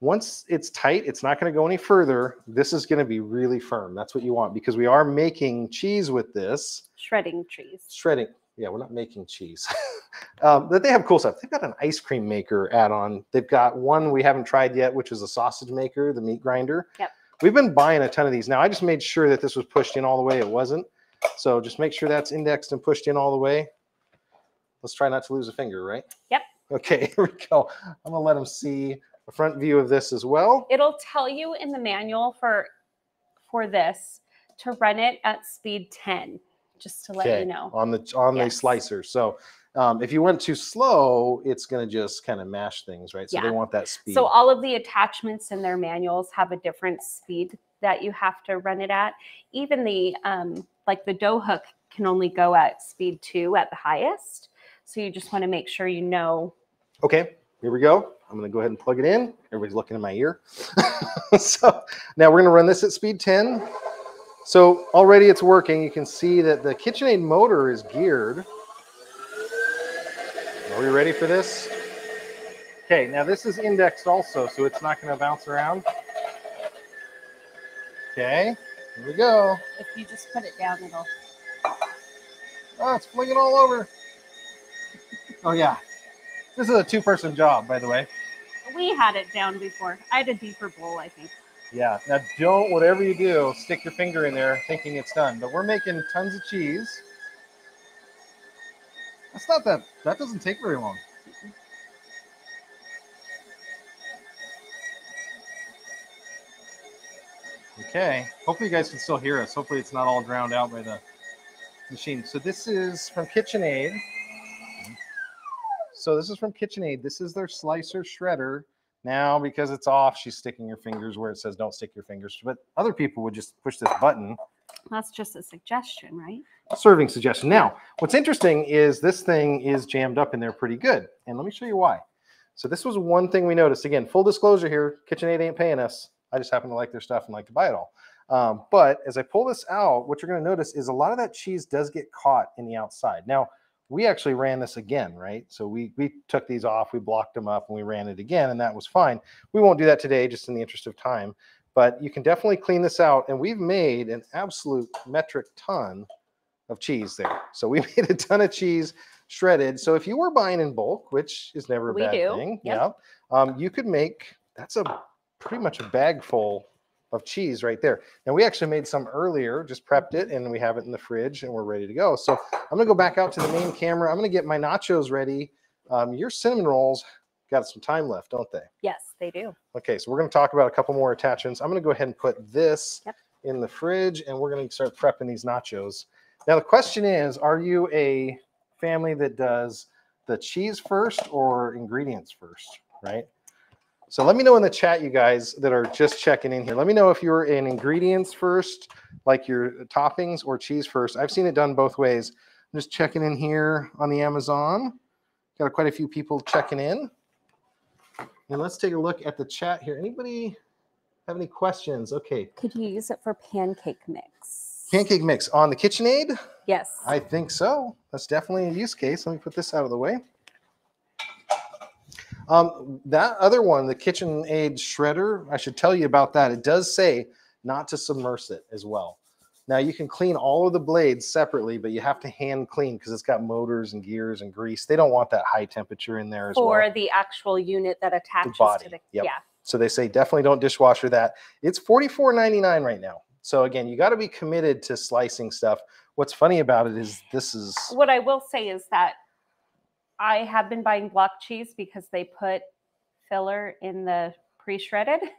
Once it's tight, it's not going to go any further. This is going to be really firm. That's what you want because we are making cheese with this Shredding cheese. shredding. Yeah, we're not making cheese. um, but they have cool stuff. They've got an ice cream maker add-on. They've got one we haven't tried yet, which is a sausage maker, the meat grinder. Yep. We've been buying a ton of these. Now I just made sure that this was pushed in all the way. It wasn't. So just make sure that's indexed and pushed in all the way. Let's try not to lose a finger, right? Yep. Okay, here we go. I'm gonna let them see a front view of this as well. It'll tell you in the manual for for this to run it at speed 10, just to let Okay, you know. on the on the slicer. So um, if you went too slow, it's going to just kind of mash things, right? So they want that speed. So all of the attachments in their manuals have a different speed that you have to run it at. Even the um, like the dough hook can only go at speed two at the highest. So you just want to make sure you know. okay, here we go. I'm going to go ahead and plug it in. Everybody's looking in my ear. so now we're going to run this at speed 10. So already it's working. You can see that the KitchenAid motor is geared. Are we ready for this? Okay, now this is indexed also, so it's not going to bounce around. Okay, here we go. If you just put it down, it'll. Oh, it's flinging all over. Oh, yeah. This is a two person job, by the way. We had it down before. I had a deeper bowl, I think. Yeah. Now, don't, whatever you do, stick your finger in there thinking it's done. But we're making tons of cheese. That's not that, that doesn't take very long. Okay. Hopefully, you guys can still hear us. Hopefully, it's not all drowned out by the machine. So, this is from KitchenAid. So, this is from KitchenAid. This is their slicer shredder. Now, because it's off, she's sticking her fingers where it says don't stick your fingers. But other people would just push this button. That's just a suggestion, right? Serving suggestion. Now, what's interesting is this thing is jammed up in there pretty good. And let me show you why. So this was one thing we noticed. Again, full disclosure here, KitchenAid ain't paying us. I just happen to like their stuff and like to buy it all. Um, but as I pull this out, what you're going to notice is a lot of that cheese does get caught in the outside. Now, we actually ran this again, right? So we we took these off, we blocked them up, and we ran it again, and that was fine. We won't do that today, just in the interest of time. But you can definitely clean this out, and we've made an absolute metric ton of cheese there. So we made a ton of cheese shredded. So if you were buying in bulk, which is never a We bad do, thing, yep. yeah, um, you could make that's a pretty much a bag full of cheese right there. Now we actually made some earlier, just prepped it, and we have it in the fridge, and we're ready to go. So I'm gonna go back out to the main camera. I'm gonna get my nachos ready. Um, your cinnamon rolls got some time left, don't they? Yes, they do. Okay, so we're going to talk about a couple more attachments. I'm going to go ahead and put this Yep. in the fridge and we're going to start prepping these nachos. Now, the question is Are you a family that does the cheese first or ingredients first? Right? So let me know in the chat, you guys that are just checking in here. Let me know if you're in ingredients first, like your toppings, or cheese first. I've seen it done both ways. I'm just checking in here on the Amazon. Got quite a few people checking in. And let's take a look at the chat here. Anybody have any questions? Okay. Could you use it for pancake mix? Pancake mix on the KitchenAid? Yes. I think so. That's definitely a use case. Let me put this out of the way. Um, that other one, the KitchenAid shredder, I should tell you about that. It does say not to submerge it as well. Now you can clean all of the blades separately, but you have to hand clean because it's got motors and gears and grease. They don't want that high temperature in there as for well. Or the actual unit that attaches body, to the yep. yeah. So they say definitely don't dishwasher that. It's $44.99 right now. So again, you got to be committed to slicing stuff. What's funny about it is this is What I will say is that I have been buying block cheese because they put filler in the pre-shredded.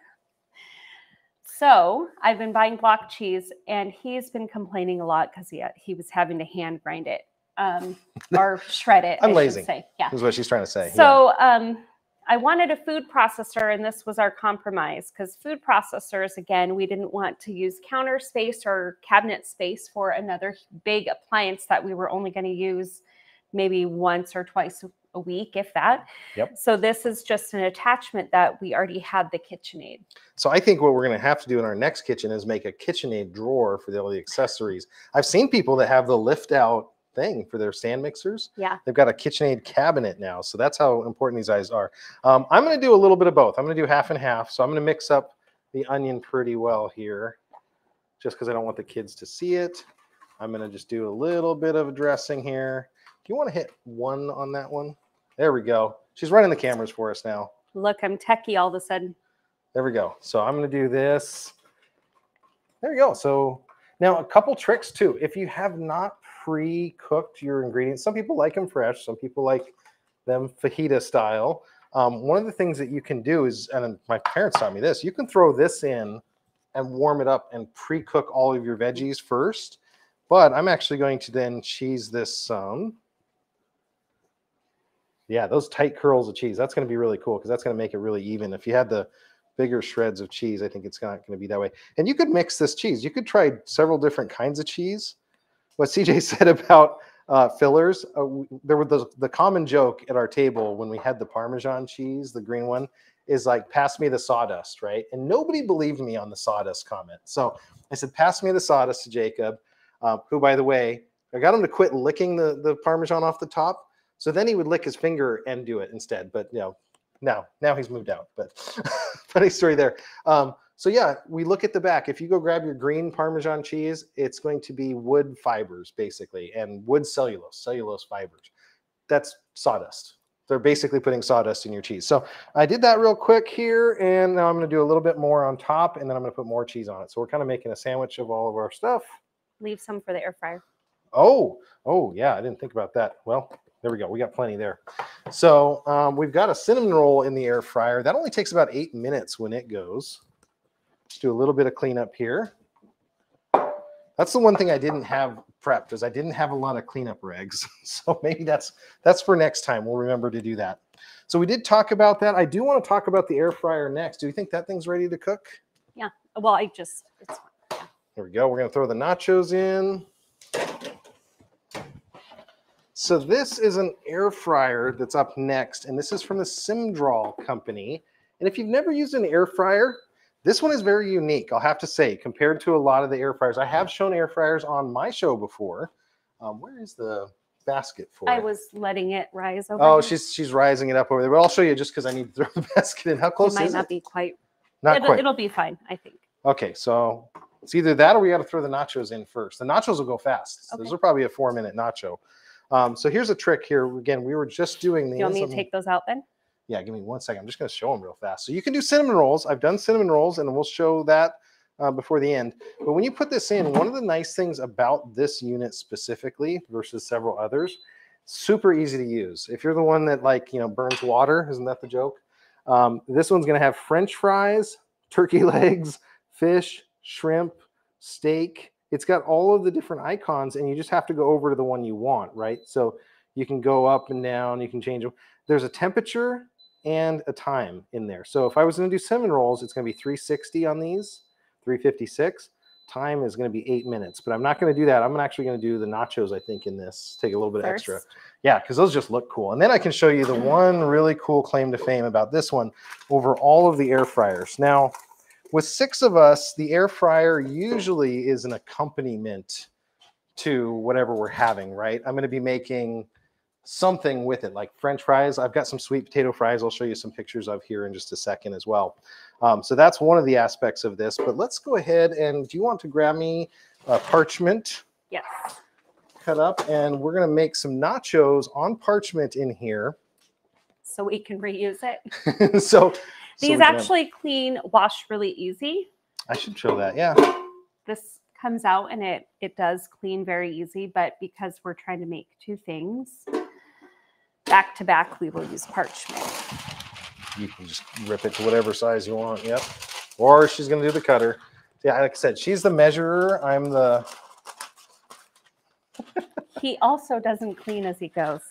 So I've been buying block cheese, and he's been complaining a lot because he he was having to hand grind it um, or shred it. I'm I lazy. Say. Yeah. is what she's trying to say. yeah. So um, I wanted a food processor, and this was our compromise because food processors, again, we didn't want to use counter space or cabinet space for another big appliance that we were only going to use maybe once or twice a week, if that. Yep. So this is just an attachment that we already had the KitchenAid. So I think what we're going to have to do in our next kitchen is make a KitchenAid drawer for the, all the accessories. I've seen people that have the lift out thing for their stand mixers. Yeah. They've got a KitchenAid cabinet now. So that's how important these eyes are. Um, I'm going to do a little bit of both. I'm going to do half and half. So I'm going to mix up the onion pretty well here just because I don't want the kids to see it. I'm going to just do a little bit of dressing here. Do you want to hit one on that one? There we go. She's running the cameras for us now. Look, I'm techie all of a sudden. There we go. So I'm going to do this. There we go. So now a couple tricks too. If you have not pre-cooked your ingredients, some people like them fresh, some people like them fajita style. Um, one of the things that you can do is, and my parents taught me this, you can throw this in and warm it up and pre-cook all of your veggies first. But I'm actually going to then cheese this some. Yeah, those tight curls of cheese. That's going to be really cool because that's going to make it really even. If you had the bigger shreds of cheese, I think it's not going to be that way. And you could mix this cheese. You could try several different kinds of cheese. What CJ said about uh, fillers, uh, there were the, the common joke at our table when we had the Parmesan cheese, the green one, is like, pass me the sawdust, right? And nobody believed me on the sawdust comment. So I said, pass me the sawdust to Jacob, uh, who, by the way, I got him to quit licking the, the Parmesan off the top. So then he would lick his finger and do it instead. But, you know, now, now he's moved out. But funny story there. Um, so yeah, we look at the back. If you go grab your green Parmesan cheese, it's going to be wood fibers basically, and wood cellulose, cellulose fibers. That's sawdust. They're basically putting sawdust in your cheese. So I did that real quick here, and now I'm going to do a little bit more on top, and then I'm going to put more cheese on it. So we're kind of making a sandwich of all of our stuff. Leave some for the air fryer. Oh, oh yeah, I didn't think about that. Well, there we go. We got plenty there. So um, we've got a cinnamon roll in the air fryer. That only takes about eight minutes when it goes. Let's do a little bit of cleanup here. That's the one thing I didn't have prepped is I didn't have a lot of cleanup regs. So maybe that's that's for next time. We'll remember to do that. So we did talk about that. I do want to talk about the air fryer next. Do you think that thing's ready to cook? Yeah. Well, I just it's There we go. We're going to throw the nachos in. So this is an air fryer that's up next, and this is from the Symdral company. And if you've never used an air fryer, this one is very unique, I'll have to say, compared to a lot of the air fryers. I have shown air fryers on my show before. Um, where is the basket for I it? was letting it rise over. Oh, she's she's rising it up over there. But I'll show you just because I need to throw the basket in. How close it might is not it? be quite. Not it'll, quite. it'll be fine, I think. Okay, so it's either that or we got to throw the nachos in first. The nachos will go fast. So Those are probably a four minute nacho. Um, so here's a trick here. Again, we were just doing these. You want me to take those out then? yeah, give me one second. I'm just going to show them real fast. So you can do cinnamon rolls. I've done cinnamon rolls, and we'll show that uh, before the end. But when you put this in, one of the nice things about this unit specifically versus several others, super easy to use. If you're the one that like you know burns water, isn't that the joke? Um, this one's going to have French fries, turkey legs, fish, shrimp, steak. It's got all of the different icons, and you just have to go over to the one you want, right? So you can go up and down. You can change them. There's a temperature and a time in there. So if I was going to do cinnamon rolls, it's going to be 360 on these, 356. Time is going to be eight minutes, but I'm not going to do that. I'm actually going to do the nachos, I think, in this. Take a little bit extra. Yeah, because those just look cool. And then I can show you the one really cool claim to fame about this one over all of the air fryers. Now, with six of us, the air fryer usually is an accompaniment to whatever we're having, right? I'm going to be making something with it, like French fries. I've got some sweet potato fries. I'll show you some pictures of here in just a second as well. Um, so that's one of the aspects of this. But let's go ahead and do you want to grab me a parchment Yes. cut up? And we're going to make some nachos on parchment in here. So we can reuse it. so so These can- actually clean, wash really easy. I should show that. Yeah. This comes out and it it does clean very easy, but because we're trying to make two things back to back, we will use parchment. You can just rip it to whatever size you want. Yep. Or she's going to do the cutter. Yeah, like I said, she's the measurer. I'm the. He also doesn't clean as he goes.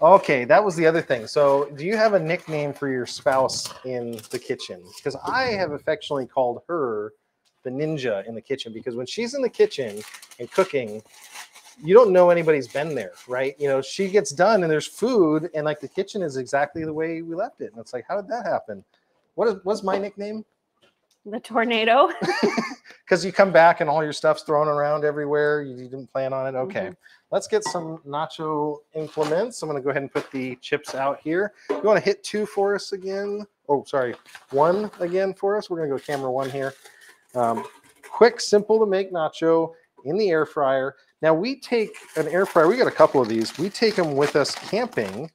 Okay, that was the other thing. So, do you have a nickname for your spouse in the kitchen? Because I have affectionately called her the ninja in the kitchen because when she's in the kitchen and cooking, you don't know anybody's been there, right? You know, she gets done and there's food, and like the kitchen is exactly the way we left it. And it's like, how did that happen? What is what's my nickname? The tornado. Because you come back and all your stuff's thrown around everywhere. You didn't plan on it. Okay. Mhm. Let's get some nacho implements. I'm going to go ahead and put the chips out here. You want to hit two for us again? Oh, sorry. One again for us. We're going to go camera one here. Um, quick, simple to make nacho in the air fryer. Now, we take an air fryer. We got a couple of these. We take them with us camping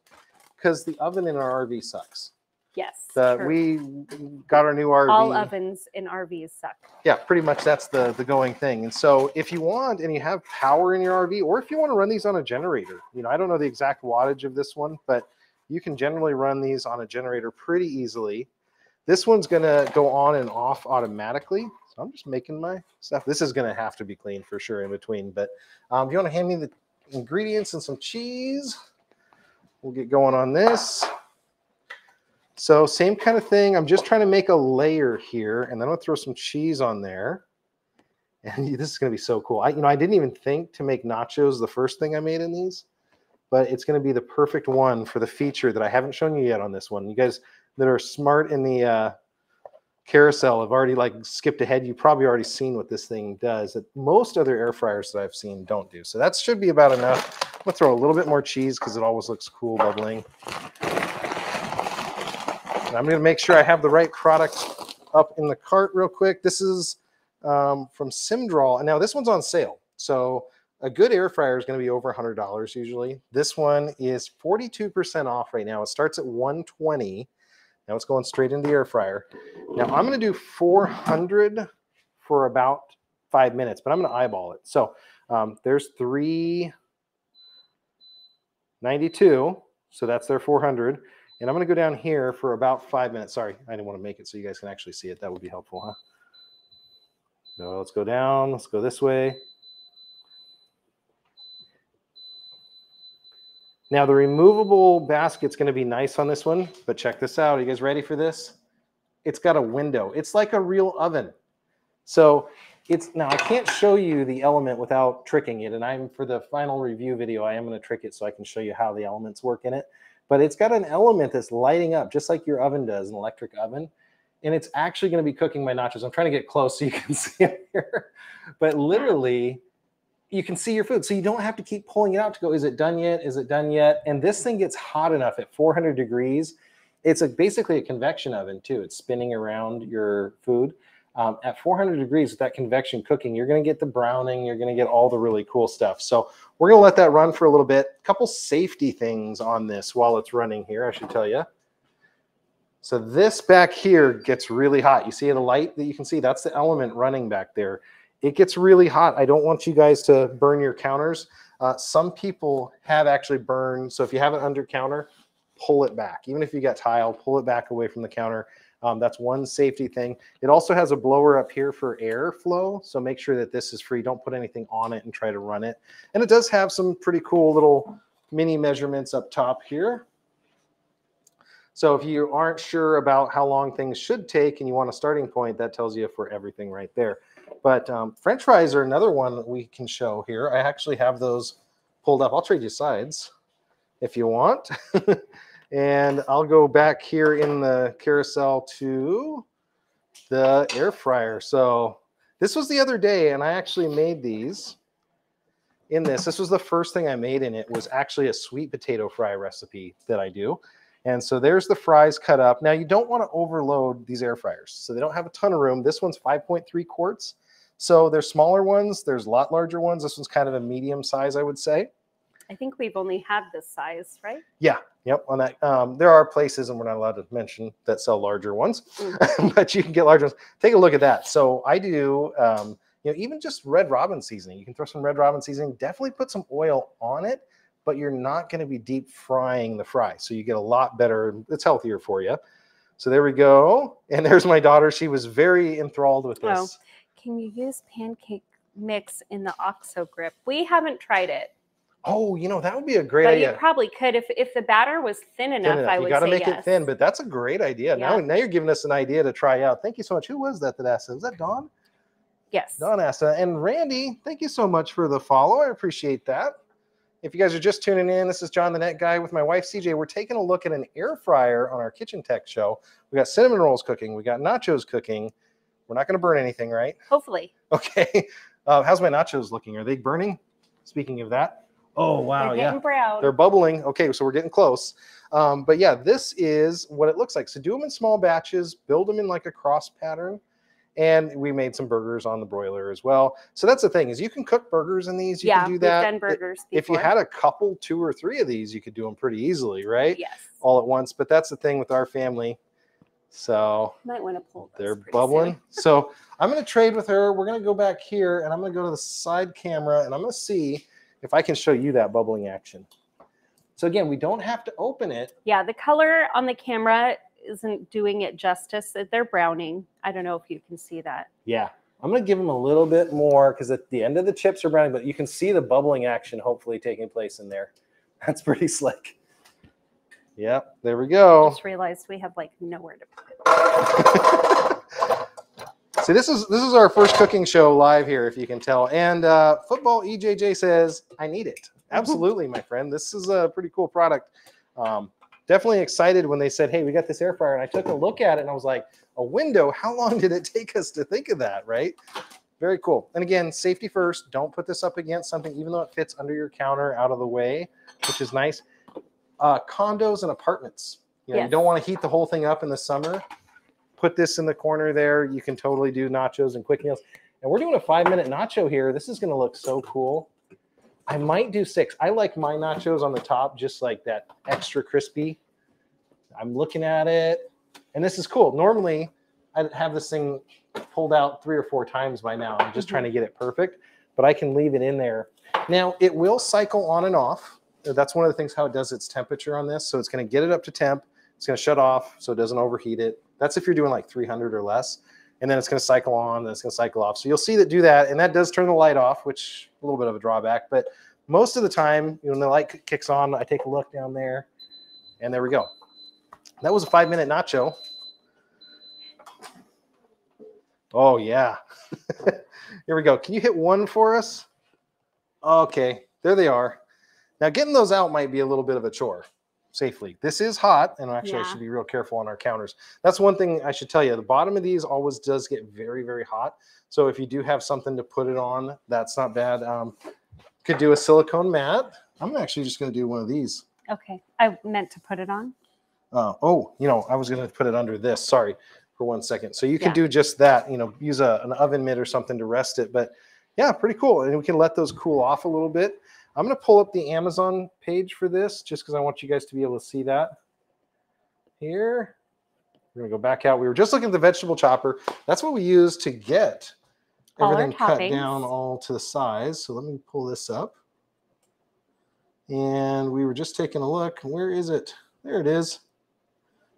because the oven in our RV sucks. Yes. The, true. we got our new RV. all ovens in RVs suck. Yeah, pretty much that's the the going thing. And so if you want and you have power in your RV, or if you want to run these on a generator, you know, I don't know the exact wattage of this one, but you can generally run these on a generator pretty easily. This one's gonna go on and off automatically. So I'm just making my stuff. This is gonna have to be clean for sure in between. But um, if you want to hand me the ingredients and some cheese, we'll get going on this. So same kind of thing. I'm just trying to make a layer here, and then I'll throw some cheese on there. And this is going to be so cool. I, you know, I didn't even think to make nachos the first thing I made in these, but it's going to be the perfect one for the feature that I haven't shown you yet on this one. You guys that are smart in the uh, carousel have already like skipped ahead. You've probably already seen what this thing does that most other air fryers that I've seen don't do. So that should be about enough. I'm gonna throw a little bit more cheese because it always looks cool bubbling. And I'm going to make sure I have the right product up in the cart real quick. This is um, from Symdral. And now this one's on sale. So a good air fryer is going to be over $100 usually. This one is 42% off right now. It starts at 120. Now it's going straight into the air fryer. Now I'm going to do 400 for about five minutes, but I'm going to eyeball it. So um, there's 392. So that's their 400. And I'm going to go down here for about five minutes. Sorry, I didn't want to make it so you guys can actually see it. That would be helpful, huh? So let's go down. Let's go this way. Now the removable basket's gonna be nice on this one, but check this out. Are you guys ready for this? It's got a window. It's like a real oven. So it's now I can't show you the element without tricking it. And I'm for the final review video, I am gonna trick it so I can show you how the elements work in it. But it's got an element that's lighting up just like your oven does, an electric oven. And it's actually gonna be cooking my nachos. I'm trying to get close so you can see it here. But literally, you can see your food. So you don't have to keep pulling it out to go, is it done yet? Is it done yet? And this thing gets hot enough at 400 degrees. It's a, basically a convection oven too. It's spinning around your food. Um, at 400 degrees with that convection cooking, you're going to get the browning. You're going to get all the really cool stuff. So we're going to let that run for a little bit. A couple safety things on this while it's running here, I should tell you. So this back here gets really hot. You see the light that you can see? That's the element running back there it gets really hot. I don't want you guys to burn your counters. Uh, some people have actually burned. So if you have it under counter, pull it back. Even if you got tile, pull it back away from the counter. Um, that's one safety thing. It also has a blower up here for airflow. So make sure that this is free. Don't put anything on it and try to run it. And it does have some pretty cool little mini measurements up top here. So if you aren't sure about how long things should take and you want a starting point, that tells you for everything right there. But um, French fries are another one that we can show here. I actually have those pulled up. I'll trade you sides if you want. and I'll go back here in the carousel to the air fryer. So this was the other day, and I actually made these in this. This was the first thing I made in it was actually a sweet potato fry recipe that I do. And so there's the fries cut up. Now you don't want to overload these air fryers. So they don't have a ton of room. This one's 5.3 quarts. So there's smaller ones, there's a lot larger ones. This one's kind of a medium size, I would say. I think we've only had this size, right? Yeah, yep. On that, um, there are places, and we're not allowed to mention that sell larger ones, mm. but you can get larger ones. Take a look at that. So I do, um, you know, even just Red Robin seasoning. You can throw some Red Robin seasoning. Definitely put some oil on it, but you're not going to be deep frying the fry, so you get a lot better. It's healthier for you. So there we go. And there's my daughter. She was very enthralled with this. Oh can you use pancake mix in the OXO grip? We haven't tried it. Oh, you know that would be a great but idea. You probably could if if the batter was thin enough. Thin enough. I would. You got to make yes. it thin, but that's a great idea. Yeah. Now, now you're giving us an idea to try out. Thank you so much. Who was that that asked? Was that Don? Yes. Don asked that. And Randy, thank you so much for the follow. I appreciate that. If you guys are just tuning in, this is Jon the Net Guy with my wife CJ. We're taking a look at an air fryer on our Kitchen Tech show. We got cinnamon rolls cooking. We got nachos cooking. We're not going to burn anything, right? Hopefully. Okay. Uh, how's my nachos looking? Are they burning? Speaking of that. Oh, wow. They're yeah. Brown. They're bubbling. Okay. So we're getting close. Um, but yeah, this is what it looks like. So do them in small batches, build them in like a cross pattern. And we made some burgers on the broiler as well. So that's the thing is you can cook burgers in these. You yeah, can do that. We've done burgers if you had a couple, two or three of these, you could do them pretty easily, right? Yes. All at once. But that's the thing with our family. So might want to pull. They're bubbling. so I'm going to trade with her. We're going to go back here, and I'm going to go to the side camera, and I'm going to see if I can show you that bubbling action. So again, we don't have to open it. Yeah, the color on the camera isn't doing it justice. They're browning. I don't know if you can see that. Yeah, I'm going to give them a little bit more because at the end of the chips are browning, but you can see the bubbling action hopefully taking place in there. That's pretty slick. Yep, there we go. Just realized we have like nowhere to put it. See, this is this is our first cooking show live here, if you can tell. And uh, football EJJ says, "I need it." Absolutely, my friend. This is a pretty cool product. Um, definitely excited when they said, "Hey, we got this air fryer," and I took a look at it and I was like, "A window? How long did it take us to think of that?" Right? Very cool. And again, safety first. Don't put this up against something, even though it fits under your counter, out of the way, which is nice uh, condos and apartments. You, know, yes. you don't want to heat the whole thing up in the summer. Put this in the corner there. You can totally do nachos and quick meals. And we're doing a five minute nacho here. This is going to look so cool. I might do six. I like my nachos on the top, just like that extra crispy. I'm looking at it, and this is cool. Normally, I'd have this thing pulled out three or four times by now. I'm just mm-hmm. trying to get it perfect, but I can leave it in there. Now, it will cycle on and off that's one of the things how it does its temperature on this. So it's going to get it up to temp. It's going to shut off so it doesn't overheat it. That's if you're doing like 300 or less. And then it's going to cycle on, then it's going to cycle off. So you'll see that do that. And that does turn the light off, which a little bit of a drawback. But most of the time when the light kicks on, I take a look down there, and there we go. That was a five minute nacho. Oh yeah. Here we go. Can you hit one for us? Okay, there they are. Now getting those out might be a little bit of a chore safely. This is hot, and actually I should be real careful on our counters. That's one thing I should tell you. The bottom of these always does get very, very hot. So if you do have something to put it on, that's not bad. Um, could do a silicone mat. I'm actually just going to do one of these. Okay. I meant to put it on. Uh, oh, you know, I was going to put it under this. Sorry for one second. So you can Yeah. do just that. You know, use a, an oven mitt or something to rest it. But yeah, pretty cool. And we can let those cool off a little bit. I'm going to pull up the Amazon page for this just because I want you guys to be able to see that. Here, we're going to go back out. We were just looking at the vegetable chopper. That's what we use to get All everything cut toppings. down all to the size. So let me pull this up. And we were just taking a look. Where is it? There it is.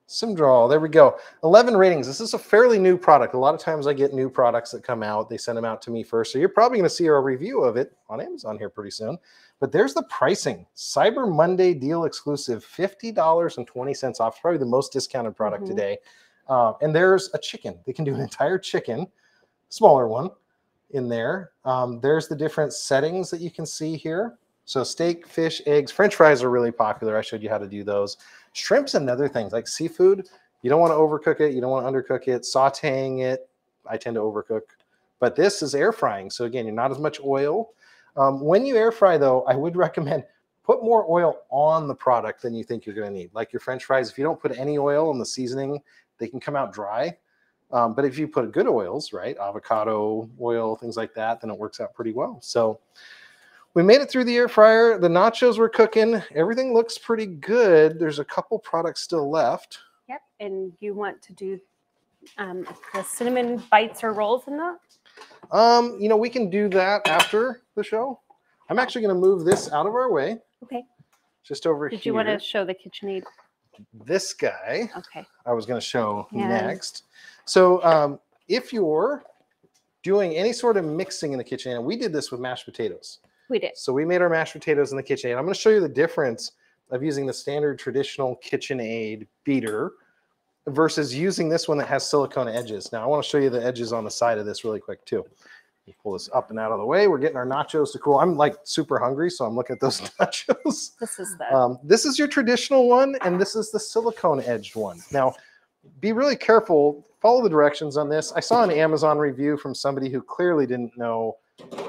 Symdral. There we go. 11 ratings. This is a fairly new product. A lot of times I get new products that come out. They send them out to me first. So you're probably going to see a review of it on Amazon here pretty soon. But there's the pricing. Cyber Monday deal exclusive, $50.20 off. Probably the most discounted product Mhm. today. Uh, and there's a chicken. They can do an entire chicken, smaller one in there. Um, there's the different settings that you can see here. So steak, fish, eggs, French fries are really popular. I showed you how to do those. Shrimp's and other things like seafood. You don't want to overcook it. You don't want to undercook it. Sauteing it, I tend to overcook. But this is air frying. So again, you're not as much oil. Um, when you air fry, though, I would recommend put more oil on the product than you think you're going to need. Like your French fries, if you don't put any oil in the seasoning, they can come out dry. Um, but if you put good oils, right, avocado oil, things like that, then it works out pretty well. So we made it through the air fryer. The nachos were cooking. Everything looks pretty good. There's a couple products still left. Yep. And you want to do um, the cinnamon bites or rolls in that? Um, you know, we can do that after the show. I'm actually going to move this out of our way, Okay. just over Did here. Did you want to show the KitchenAid? This guy Okay. I was going to show Yeah. next. So, um, if you're doing any sort of mixing in the kitchen, and we did this with mashed potatoes. We did. So we made our mashed potatoes in the kitchen. And I'm going to show you the difference of using the standard traditional KitchenAid beater versus using this one that has silicone edges. Now I want to show you the edges on the side of this really quick too. Me pull this up and out of the way. We're getting our nachos to cool. I'm like super hungry, so I'm looking at those nachos. This is the Um, this is your traditional one, and this is the silicone edged one. Now, be really careful. Follow the directions on this. I saw an Amazon review from somebody who clearly didn't know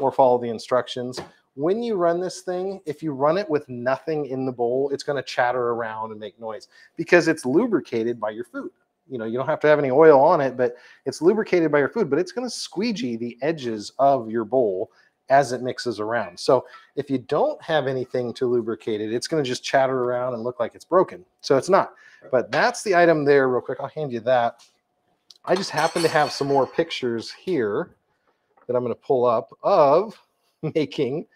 or follow the instructions. When you run this thing, if you run it with nothing in the bowl, it's going to chatter around and make noise because it's lubricated by your food. You know, you don't have to have any oil on it, but it's lubricated by your food, but it's going to squeegee the edges of your bowl as it mixes around. So if you don't have anything to lubricate it, it's going to just chatter around and look like it's broken. So it's not. But that's the item there, real quick. I'll hand you that. I just happen to have some more pictures here that I'm going to pull up of making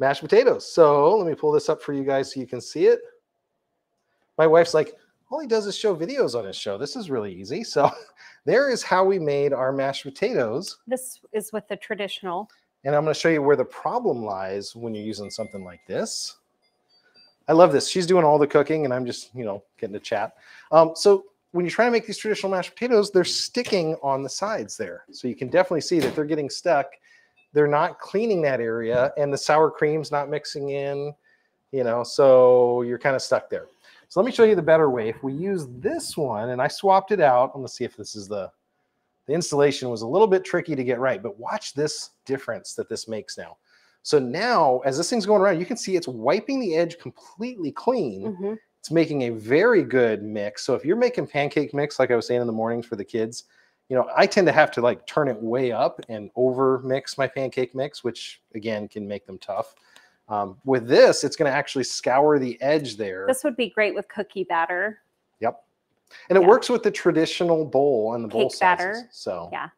mashed potatoes. So let me pull this up for you guys so you can see it. My wife's like, all he does is show videos on his show. This is really easy. So there is how we made our mashed potatoes. this is with the traditional. And I'm going to show you where the problem lies when you're using something like this. I love this. She's doing all the cooking, and I'm just, you know, getting to chat. Um, so when you're trying to make these traditional mashed potatoes, they're sticking on the sides there. So you can definitely see that they're getting stuck. They're not cleaning that area, and the sour cream's not mixing in, you know, so you're kind of stuck there. So let me show you the better way. If we use this one, and I swapped it out, I'm gonna see if this is the, the installation was a little bit tricky to get right, but watch this difference that this makes now. So now, as this thing's going around, you can see it's wiping the edge completely clean. Mhm. It's making a very good mix. So if you're making pancake mix, like I was saying in the mornings for the kids, you know, I tend to have to like turn it way up and over mix my pancake mix, which again can make them tough. Um, with this, it's going to actually scour the edge there. This would be great with cookie batter. Yep. And it Yeah. works with the traditional bowl and the bowl Cake batter. So Yeah.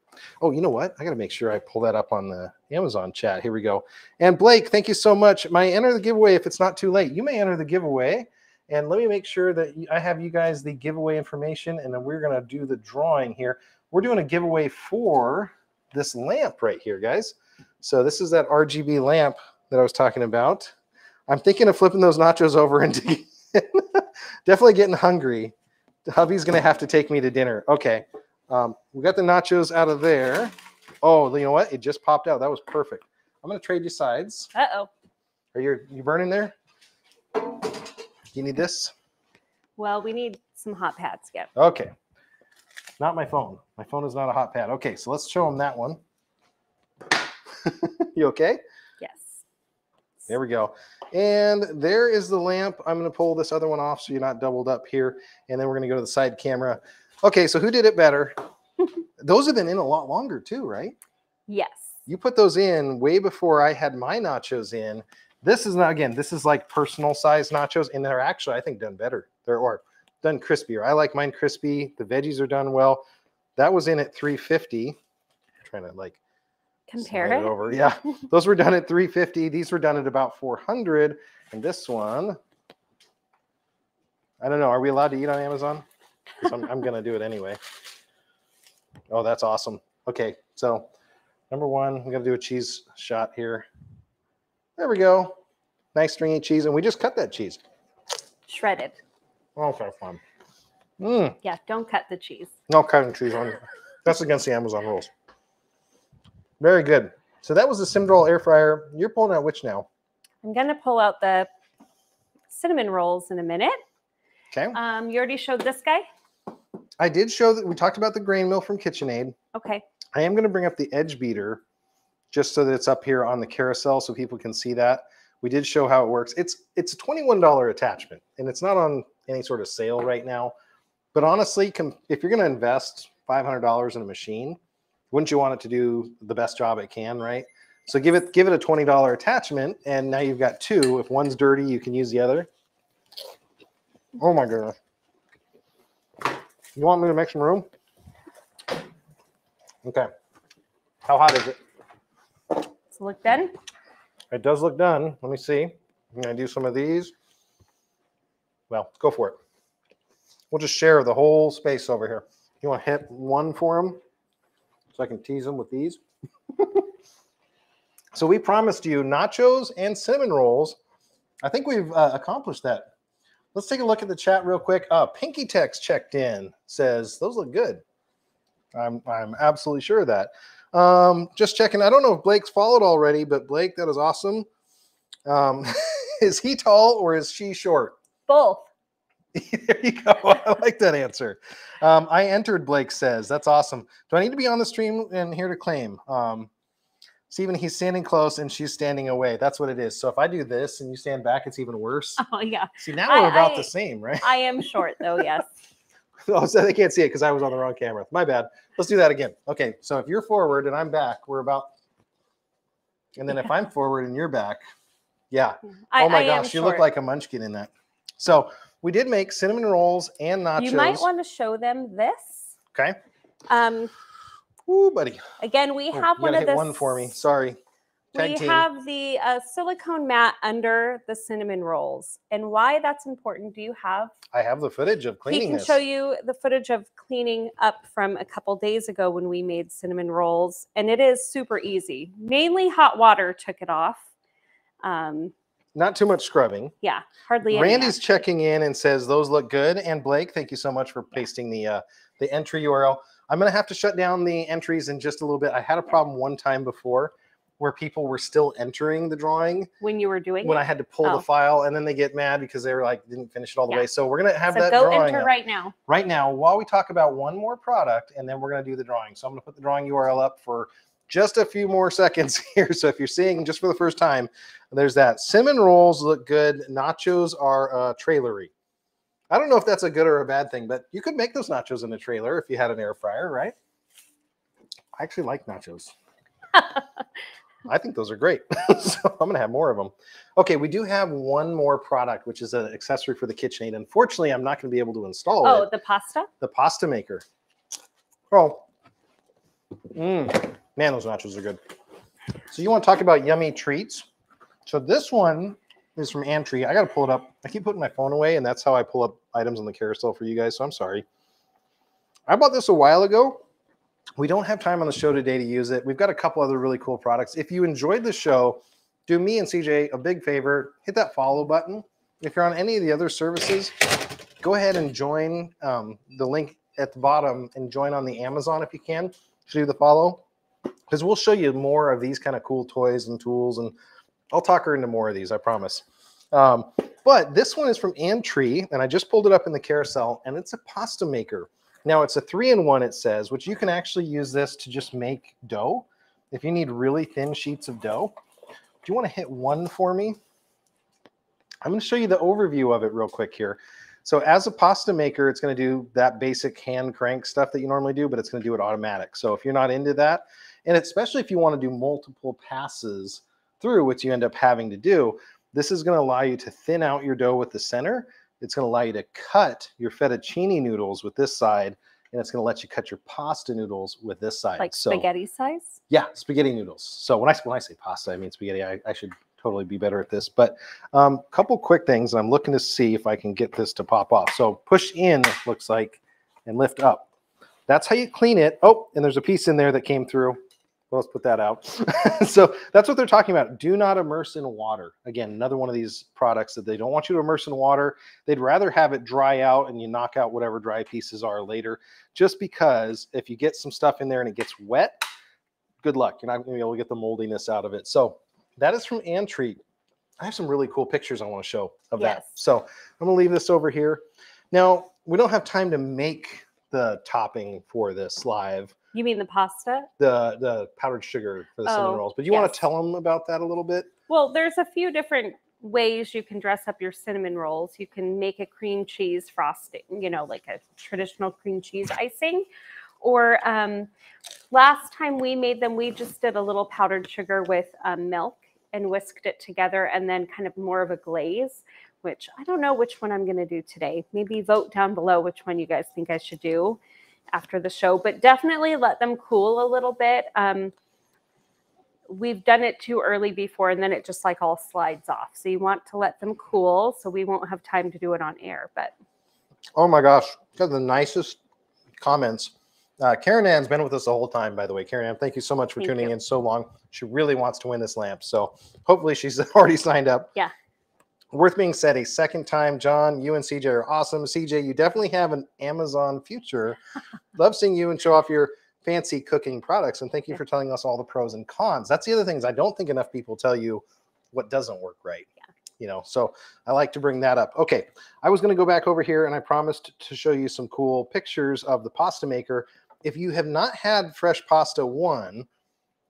Oh, you know what? I got to make sure I pull that up on the Amazon chat. Here we go. And Blake, thank you so much. May I enter the giveaway if it's not too late? You may enter the giveaway. And let me make sure that I have you guys the giveaway information, and then we're going to do the drawing here. We're doing a giveaway for this lamp right here, guys. So this is that RGB lamp that I was talking about. I'm thinking of flipping those nachos over and definitely getting hungry. Hubby's gonna have to take me to dinner. Okay, um, we got the nachos out of there. Oh, you know what? It just popped out. That was perfect. I'm gonna trade you sides. Uh oh. Are you you burning there? You need this? Well, we need some hot pads. Yeah. Okay. Not my phone. My phone is not a hot pad. Okay, so let's show them that one. you okay? Yes. There we go. And there is the lamp. I'm going to pull this other one off so you're not doubled up here. And then we're going to go to the side camera. Okay, so who did it better? those have been in a lot longer too, right? Yes. You put those in way before I had my nachos in. This is not, again, this is like personal size nachos, and they're actually, I think, done better. They're or done crispier. I like mine crispy. The veggies are done well. That was in at 350. I'm trying to like Compare slide it. over. Yeah, those were done at 350. These were done at about 400. And this one, I don't know. Are we allowed to eat on Amazon? I'm, I'm going to do it anyway. Oh, that's awesome. Okay, so number one, we got to do a cheese shot here. There we go. Nice stringy cheese. And we just cut that cheese. Shredded. Okay, fine. Mm, Yeah. Don't cut the cheese. no cutting cheese on That's against the Amazon rules. Very good. So that was the Symdral air fryer. You're pulling out which now? I'm gonna pull out the cinnamon rolls in a minute. Okay. Um, you already showed this guy. I did show that we talked about the grain mill from KitchenAid. Okay. I am going to bring up the edge beater just so that it's up here on the carousel so people can see that. We did show how it works. It's it's a $21 attachment and it's not on any sort of sale right now. But honestly, com- if you're going to invest $500 in a machine, wouldn't you want it to do the best job it can, right? So give it give it a $20 attachment and now you've got two. If one's dirty, you can use the other. Oh my goodness. You want me to make some room? Okay. How hot is it? Let's look then. It does look done. Let me see. I'm gonna do some of these. Well, go for it. We'll just share the whole space over here. You want to hit one for them so I can tease them with these? so we promised you nachos and cinnamon rolls. I think we've uh, accomplished that. Let's take a look at the chat real quick. Uh, Pinky Text checked in, says those look good. I'm I'm absolutely sure of that. Um, just checking. I don't know if Blake's followed already, but Blake, that is awesome. Um, is he tall or is she short? Both. there you go. I like that answer. Um, I entered, Blake says. That's awesome. Do I need to be on the stream and here to claim? Um, Stephen, he's standing close and she's standing away. That's what it is. So if I do this and you stand back, it's even worse. Oh yeah. See, now I- we're about I- the same, right? I am short though. Yes. oh, so they can't see it because I was on the wrong camera. My bad. Let's do that again. Okay, so if you're forward and I'm back, we're about. And then if I'm forward and you're back, yeah. I, oh my gosh, you look like a munchkin in that. So we did make cinnamon rolls and nachos. You might want to show them this. okay. Um, Ooh, buddy. again, we Oh, have you one of this. one for me. Sorry. Tag we team. have the uh, silicone mat under the cinnamon rolls, and why that's important. Do you have? I have the footage of cleaning. He can this. show you the footage of cleaning up from a couple days ago when we made cinnamon rolls, and it is super easy. Mainly hot water took it off. Um, Not too much scrubbing. yeah, hardly. Randy's action. checking in and says those look good. And Blake, thank you so much for pasting the uh, the entry URL. I'm gonna have to shut down the entries in just a little bit. I had a problem one time before where people were still entering the drawing when you were doing when it. I had to pull Oh. the file, and then they get mad because they were like didn't finish it all the Yeah. way. So we're gonna have so that go drawing enter right now. right now while we talk about one more product, and then we're gonna do the drawing. So I'm gonna put the drawing URL up for just a few more seconds here. So if you're seeing just for the first time, there's that. Cinnamon rolls look good. Nachos are uh, trailery. I don't know if that's a good or a bad thing, but you could make those nachos in a trailer if you had an air fryer, right? I actually like nachos. I think those are great. so I'm going to have more of them. Okay, we do have one more product, which is an accessory for the KitchenAid. Unfortunately, I'm not going to be able to install Oh, it. Oh, the pasta. The pasta maker. Oh, mm, man, those nachos are good. So you want to talk about yummy treats? So this one is from Antree. I got to pull it up. I keep putting my phone away, and that's how I pull up items on the carousel for you guys. So I'm sorry. I bought this a while ago. We don't have time on the show today to use it. We've got a couple other really cool products. If you enjoyed the show, do me and CJ a big favor, hit that follow button. If you're on any of the other services, go ahead and join um, the link at the bottom and join on the Amazon if you can to do the follow. Because we'll show you more of these kind of cool toys and tools, and I'll talk her into more of these, I promise. Um, but this one is from Antree, and I just pulled it up in the carousel, and it's a pasta maker. Now it's a three-in-one, it says, which you can actually use this to just make dough. If you need really thin sheets of dough, do you want to hit one for me? I'm going to show you the overview of it real quick here. So as a pasta maker, it's going to do that basic hand crank stuff that you normally do, but it's going to do it automatic. So if you're not into that, and especially if you want to do multiple passes through, which you end up having to do, this is going to allow you to thin out your dough with the center. It's going to allow you to cut your fettuccine noodles with this side, and it's going to let you cut your pasta noodles with this side. Like so, spaghetti size? yeah, spaghetti noodles. So when I when I say pasta, I mean spaghetti. I, I should totally be better at this. But a um, couple quick things, and I'm looking to see if I can get this to pop off. So push in, looks like, and lift up. That's how you clean it. Oh, and there's a piece in there that came through. Well, let's put that out. so that's what they're talking about. Do not immerse in water. Again, another one of these products that they don't want you to immerse in water. They'd rather have it dry out and you knock out whatever dry pieces are later. Just because if you get some stuff in there and it gets wet, good luck. You're not going to be able to get the moldiness out of it. So that is from Antree. I have some really cool pictures I want to show of Yes. that. So I'm going to leave this over here. Now, we don't have time to make the topping for this live, You mean the pasta? the the powdered sugar for the cinnamon Oh, rolls. But you want to tell them about that a little bit? Well, there's a few different ways you can dress up your cinnamon rolls. You can make a cream cheese frosting, you know, like a traditional cream cheese icing. Or um, last time we made them, we just did a little powdered sugar with um, milk and whisked it together and then kind of more of a glaze, which I don't know which one I'm going to do today. Maybe vote down below which one you guys think I should do after the show, but definitely let them cool a little bit. Um, we've done it too early before and then it just like all slides off. So you want to let them cool so we won't have time to do it on air. But Oh my gosh, got the nicest comments. Uh, Karen Ann's been with us the whole time, by the way. Karen Ann, thank you so much for Thank tuning you. in so long. She really wants to win this lamp. So hopefully she's already signed up. Yeah. Worth being said a second time, Jon, you and CJ are awesome. CJ, you definitely have an Amazon future. Love seeing you and show off your fancy cooking products. And thank you for telling us all the pros and cons. That's the other things I don't think enough people tell you what doesn't work right. Yeah. You know, so I like to bring that up. Okay. I was going to go back over here and I promised to show you some cool pictures of the pasta maker. If you have not had fresh pasta one,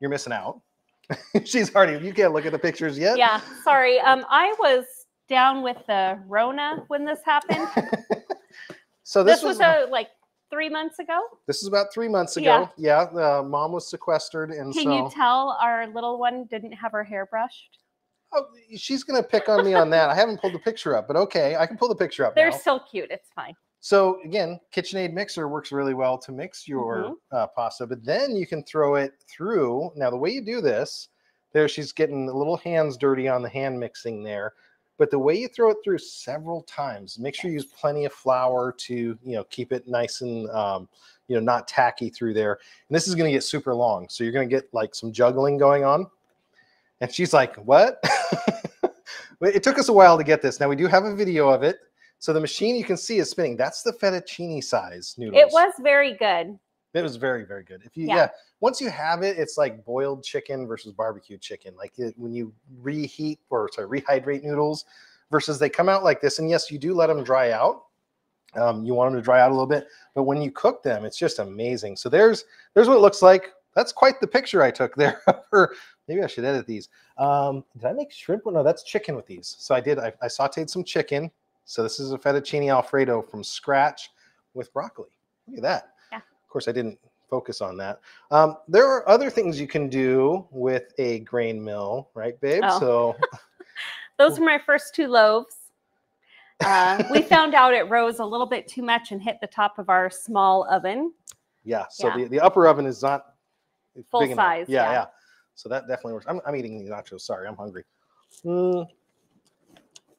you're missing out. She's already, you can't look at the pictures yet. yeah, sorry. Um, I was down with the Rona when this happened. so this, this, was, was, a, like three months ago. this is about three months ago. Yeah. uh, mom was sequestered. And Can so you tell our little one didn't have her hair brushed? oh, she's going to pick on me on that. I haven't pulled the picture up, but okay. I can pull the picture up They're now. still cute. It's fine. So again, KitchenAid mixer works really well to mix your Mm-hmm. uh, pasta, but then you can throw it through. Now the way you do this, there she's getting the little hands dirty on the hand mixing there, but the way you throw it through several times, make sure you use plenty of flour to you know keep it nice and um, you know not tacky through there. And this is going to get super long, so you're going to get like some juggling going on. And she's like, "What?" it took us a while to get this. Now we do have a video of it. So the machine you can see is spinning. That's the fettuccine size noodles. It was very good. It was very, very good. If you, yeah. Yeah. once you have it, it's like boiled chicken versus barbecue chicken. Like it, when you reheat or sorry, rehydrate noodles versus they come out like this. And yes, you do let them dry out. Um, you want them to dry out a little bit, but when you cook them, it's just amazing. So there's there's what it looks like. That's quite the picture I took there. for- Maybe I should edit these. Um, did I make shrimp? No, that's chicken with these. So I did. I, I sautéed some chicken. So this is a fettuccine alfredo from scratch with broccoli. Look at that. Course, I didn't focus on that. Um, there are other things you can do with a grain mill, right, babe? Oh. So Those were my first two loaves. Uh, we found out it rose a little bit too much and hit the top of our small oven. yeah. So Yeah. the, the upper oven is not Full big enough. size, Yeah, yeah. yeah. So that definitely works. I'm, I'm eating these nachos. Sorry, I'm hungry. Mm.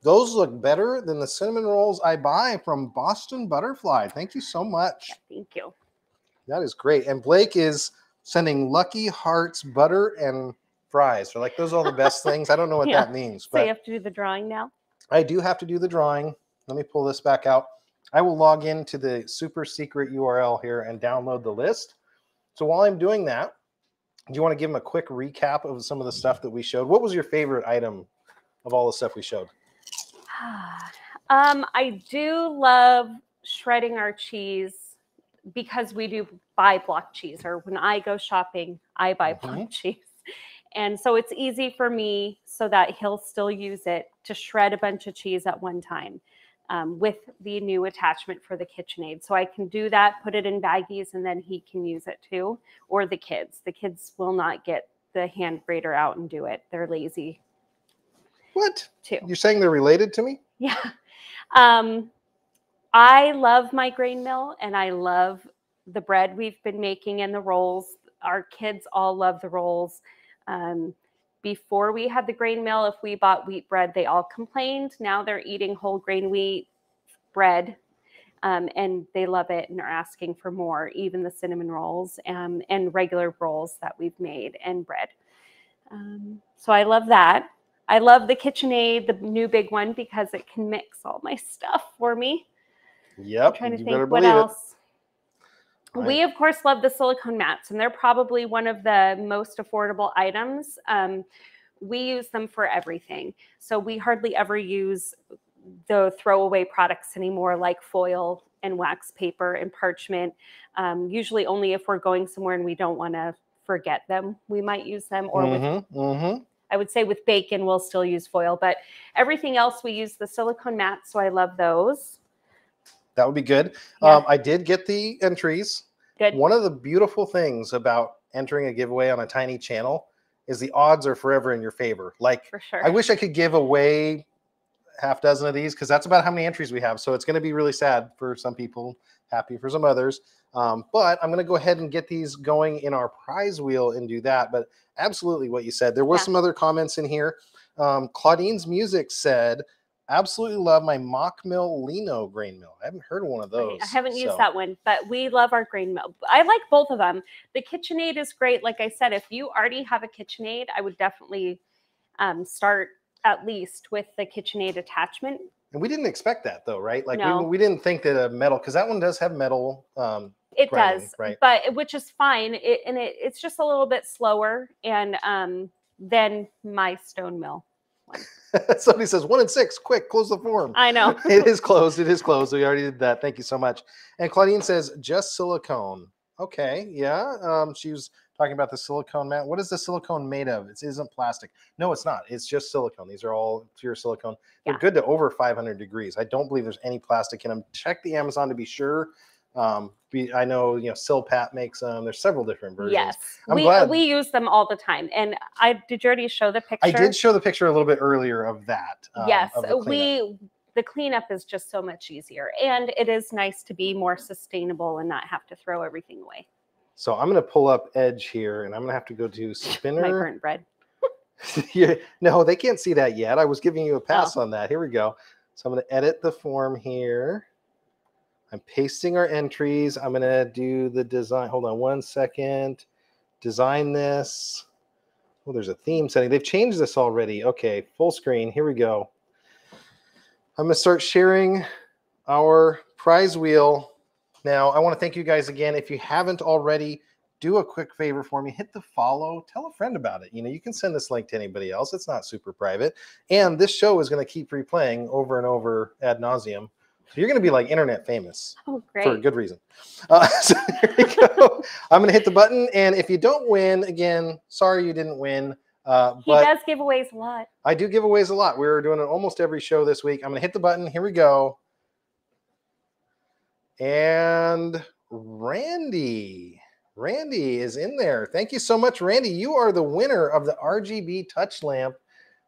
Those look better than the cinnamon rolls I buy from Boston Butterfly. Thank you so much. Yeah, Thank you. That is great. And Blake is sending lucky hearts, butter, and fries. They're like, those are all the best things. I don't know what Yeah. that means, So you have to do the drawing now. I do have to do the drawing. Let me pull this back out. I will log into the super secret URL here and download the list. So while I'm doing that, do you want to give them a quick recap of some of the stuff that we showed? What was your favorite item of all the stuff we showed? um, I do love shredding our cheese because we do buy block cheese, or when I go shopping, I buy block Mhm. cheese. And so it's easy for me so that he'll still use it to shred a bunch of cheese at one time um, with the new attachment for the KitchenAid. So I can do that, put it in baggies, and then he can use it too, or the kids. The kids will not get the hand grater out and do it. They're lazy What? too. You're saying they're related to me? Yeah. Um, I love my grain mill and I love the bread we've been making and the rolls. Our kids all love the rolls. Um, before we had the grain mill, if we bought wheat bread, they all complained. Now they're eating whole grain wheat bread um, and they love it and are asking for more, even the cinnamon rolls um, and regular rolls that we've made and bread. Um, so I love that. I love the KitchenAid, the new big one, because it can mix all my stuff for me. Yep. I'm trying to you think what else. it. We, of course, love the silicone mats, and they're probably one of the most affordable items. Um, we use them for everything. So we hardly ever use the throwaway products anymore, like foil and wax paper and parchment. Um, usually, only if we're going somewhere and we don't want to forget them, we might use them. Or mm-hmm, mm-hmm. I would say with bacon, we'll still use foil, but everything else we use the silicone mats. So I love those. That would be good. Yeah. Um, I did get the entries. Good. One of the beautiful things about entering a giveaway on a tiny channel is the odds are forever in your favor. Like For sure. I wish I could give away half dozen of these because that's about how many entries we have. So it's going to be really sad for some people, happy for some others. Um, but I'm going to go ahead and get these going in our prize wheel and do that. But absolutely what you said. There were Yeah. some other comments in here. Um, Claudine's Music said, absolutely love my Mockmill Lino grain mill. I haven't heard of one of those. I haven't used that one, but we love our grain mill. I like both of them. The KitchenAid is great. Like I said, if you already have a KitchenAid, I would definitely um, start at least with the KitchenAid attachment. And we didn't expect that though, right? Like No. we, we didn't think that a metal because that one does have metal. Um, It grinding, does, right. but which is fine. It, and it, it's just a little bit slower and um, than my stone mill. somebody says one and six, quick, close the form. I know. it is closed. It is closed. We already did that. Thank you so much. And Claudine says just silicone. Okay, yeah. Um, she was talking about the silicone mat. What is the silicone made of? It isn't plastic. No, it's not. It's just silicone. These are all pure silicone. They're Yeah. good to over 500 degrees. I don't believe there's any plastic in them. Check the Amazon to be sure. Um, be, I know you know Silpat makes them. There's several different versions. Yes, I'm we glad- we use them all the time. And I did you already show the picture? I did show the picture a little bit earlier of that. um, yes, of the we the cleanup is just so much easier, and it is nice to be more sustainable and not have to throw everything away. So I'm going to pull up Edge here, and I'm going to have to go to Spinner. My burnt bread. yeah, no, they can't see that yet. I was giving you a Oh. pass on that. Here we go. So I'm going to edit the form here. I'm pasting our entries. I'm going to do the design. Hold on one second. Design this. Oh, there's a theme setting. They've changed this already. Okay, full screen. Here we go. I'm going to start sharing our prize wheel. Now, I want to thank you guys again. If you haven't already, do a quick favor for me hit the follow tell a friend about it you know you can send this link to anybody else it's not super private and this show is going to keep replaying over and over ad nauseum so you're going to be like internet famous Oh, for a good reason uh, so here we go i'm going to hit the button and if you don't win again sorry you didn't win uh, He does giveaways a lot. I do giveaways a lot. We're doing it almost every show this week. I'm going to hit the button. Here we go. And Randy, Randy is in there. Thank you so much, Randy. You are the winner of the RGB touch lamp.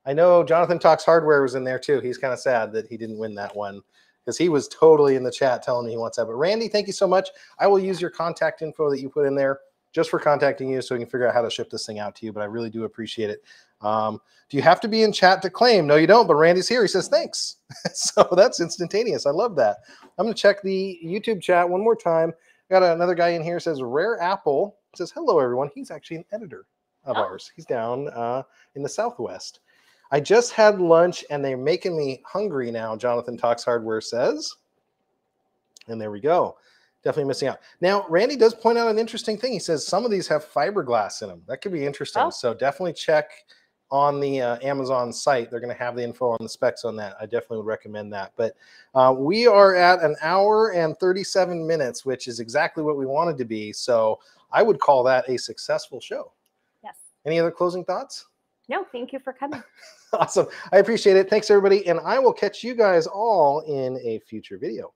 I know Jonathan Talks Hardware was in there too. He's kind of sad that he didn't win that one because he was totally in the chat telling me he wants that. But Randy, thank you so much. I will use your contact info that you put in there just for contacting you so we can figure out how to ship this thing out to you. But I really do appreciate it. Um, do you have to be in chat to claim? No, you don't. But Randy's here. He says thanks. so that's instantaneous. I love that. I'm going to check the YouTube chat one more time. Got another guy in here says Rare Apple says hello everyone. He's actually an editor. of Oh. ours. He's down uh, in the Southwest. I just had lunch and they're making me hungry now, Jonathan Talks Hardware says. And there we go. Definitely missing out. Now, Randy does point out an interesting thing. He says some of these have fiberglass in them. That could be interesting. Oh. So definitely check on the uh, Amazon site. They're going to have the info on the specs on that. I definitely would recommend that. But uh, we are at an hour and 37 minutes, which is exactly what we wanted to be. So I would call that a successful show. Yes. Any other closing thoughts? No, thank you for coming. Awesome. I appreciate it. Thanks, everybody. And I will catch you guys all in a future video.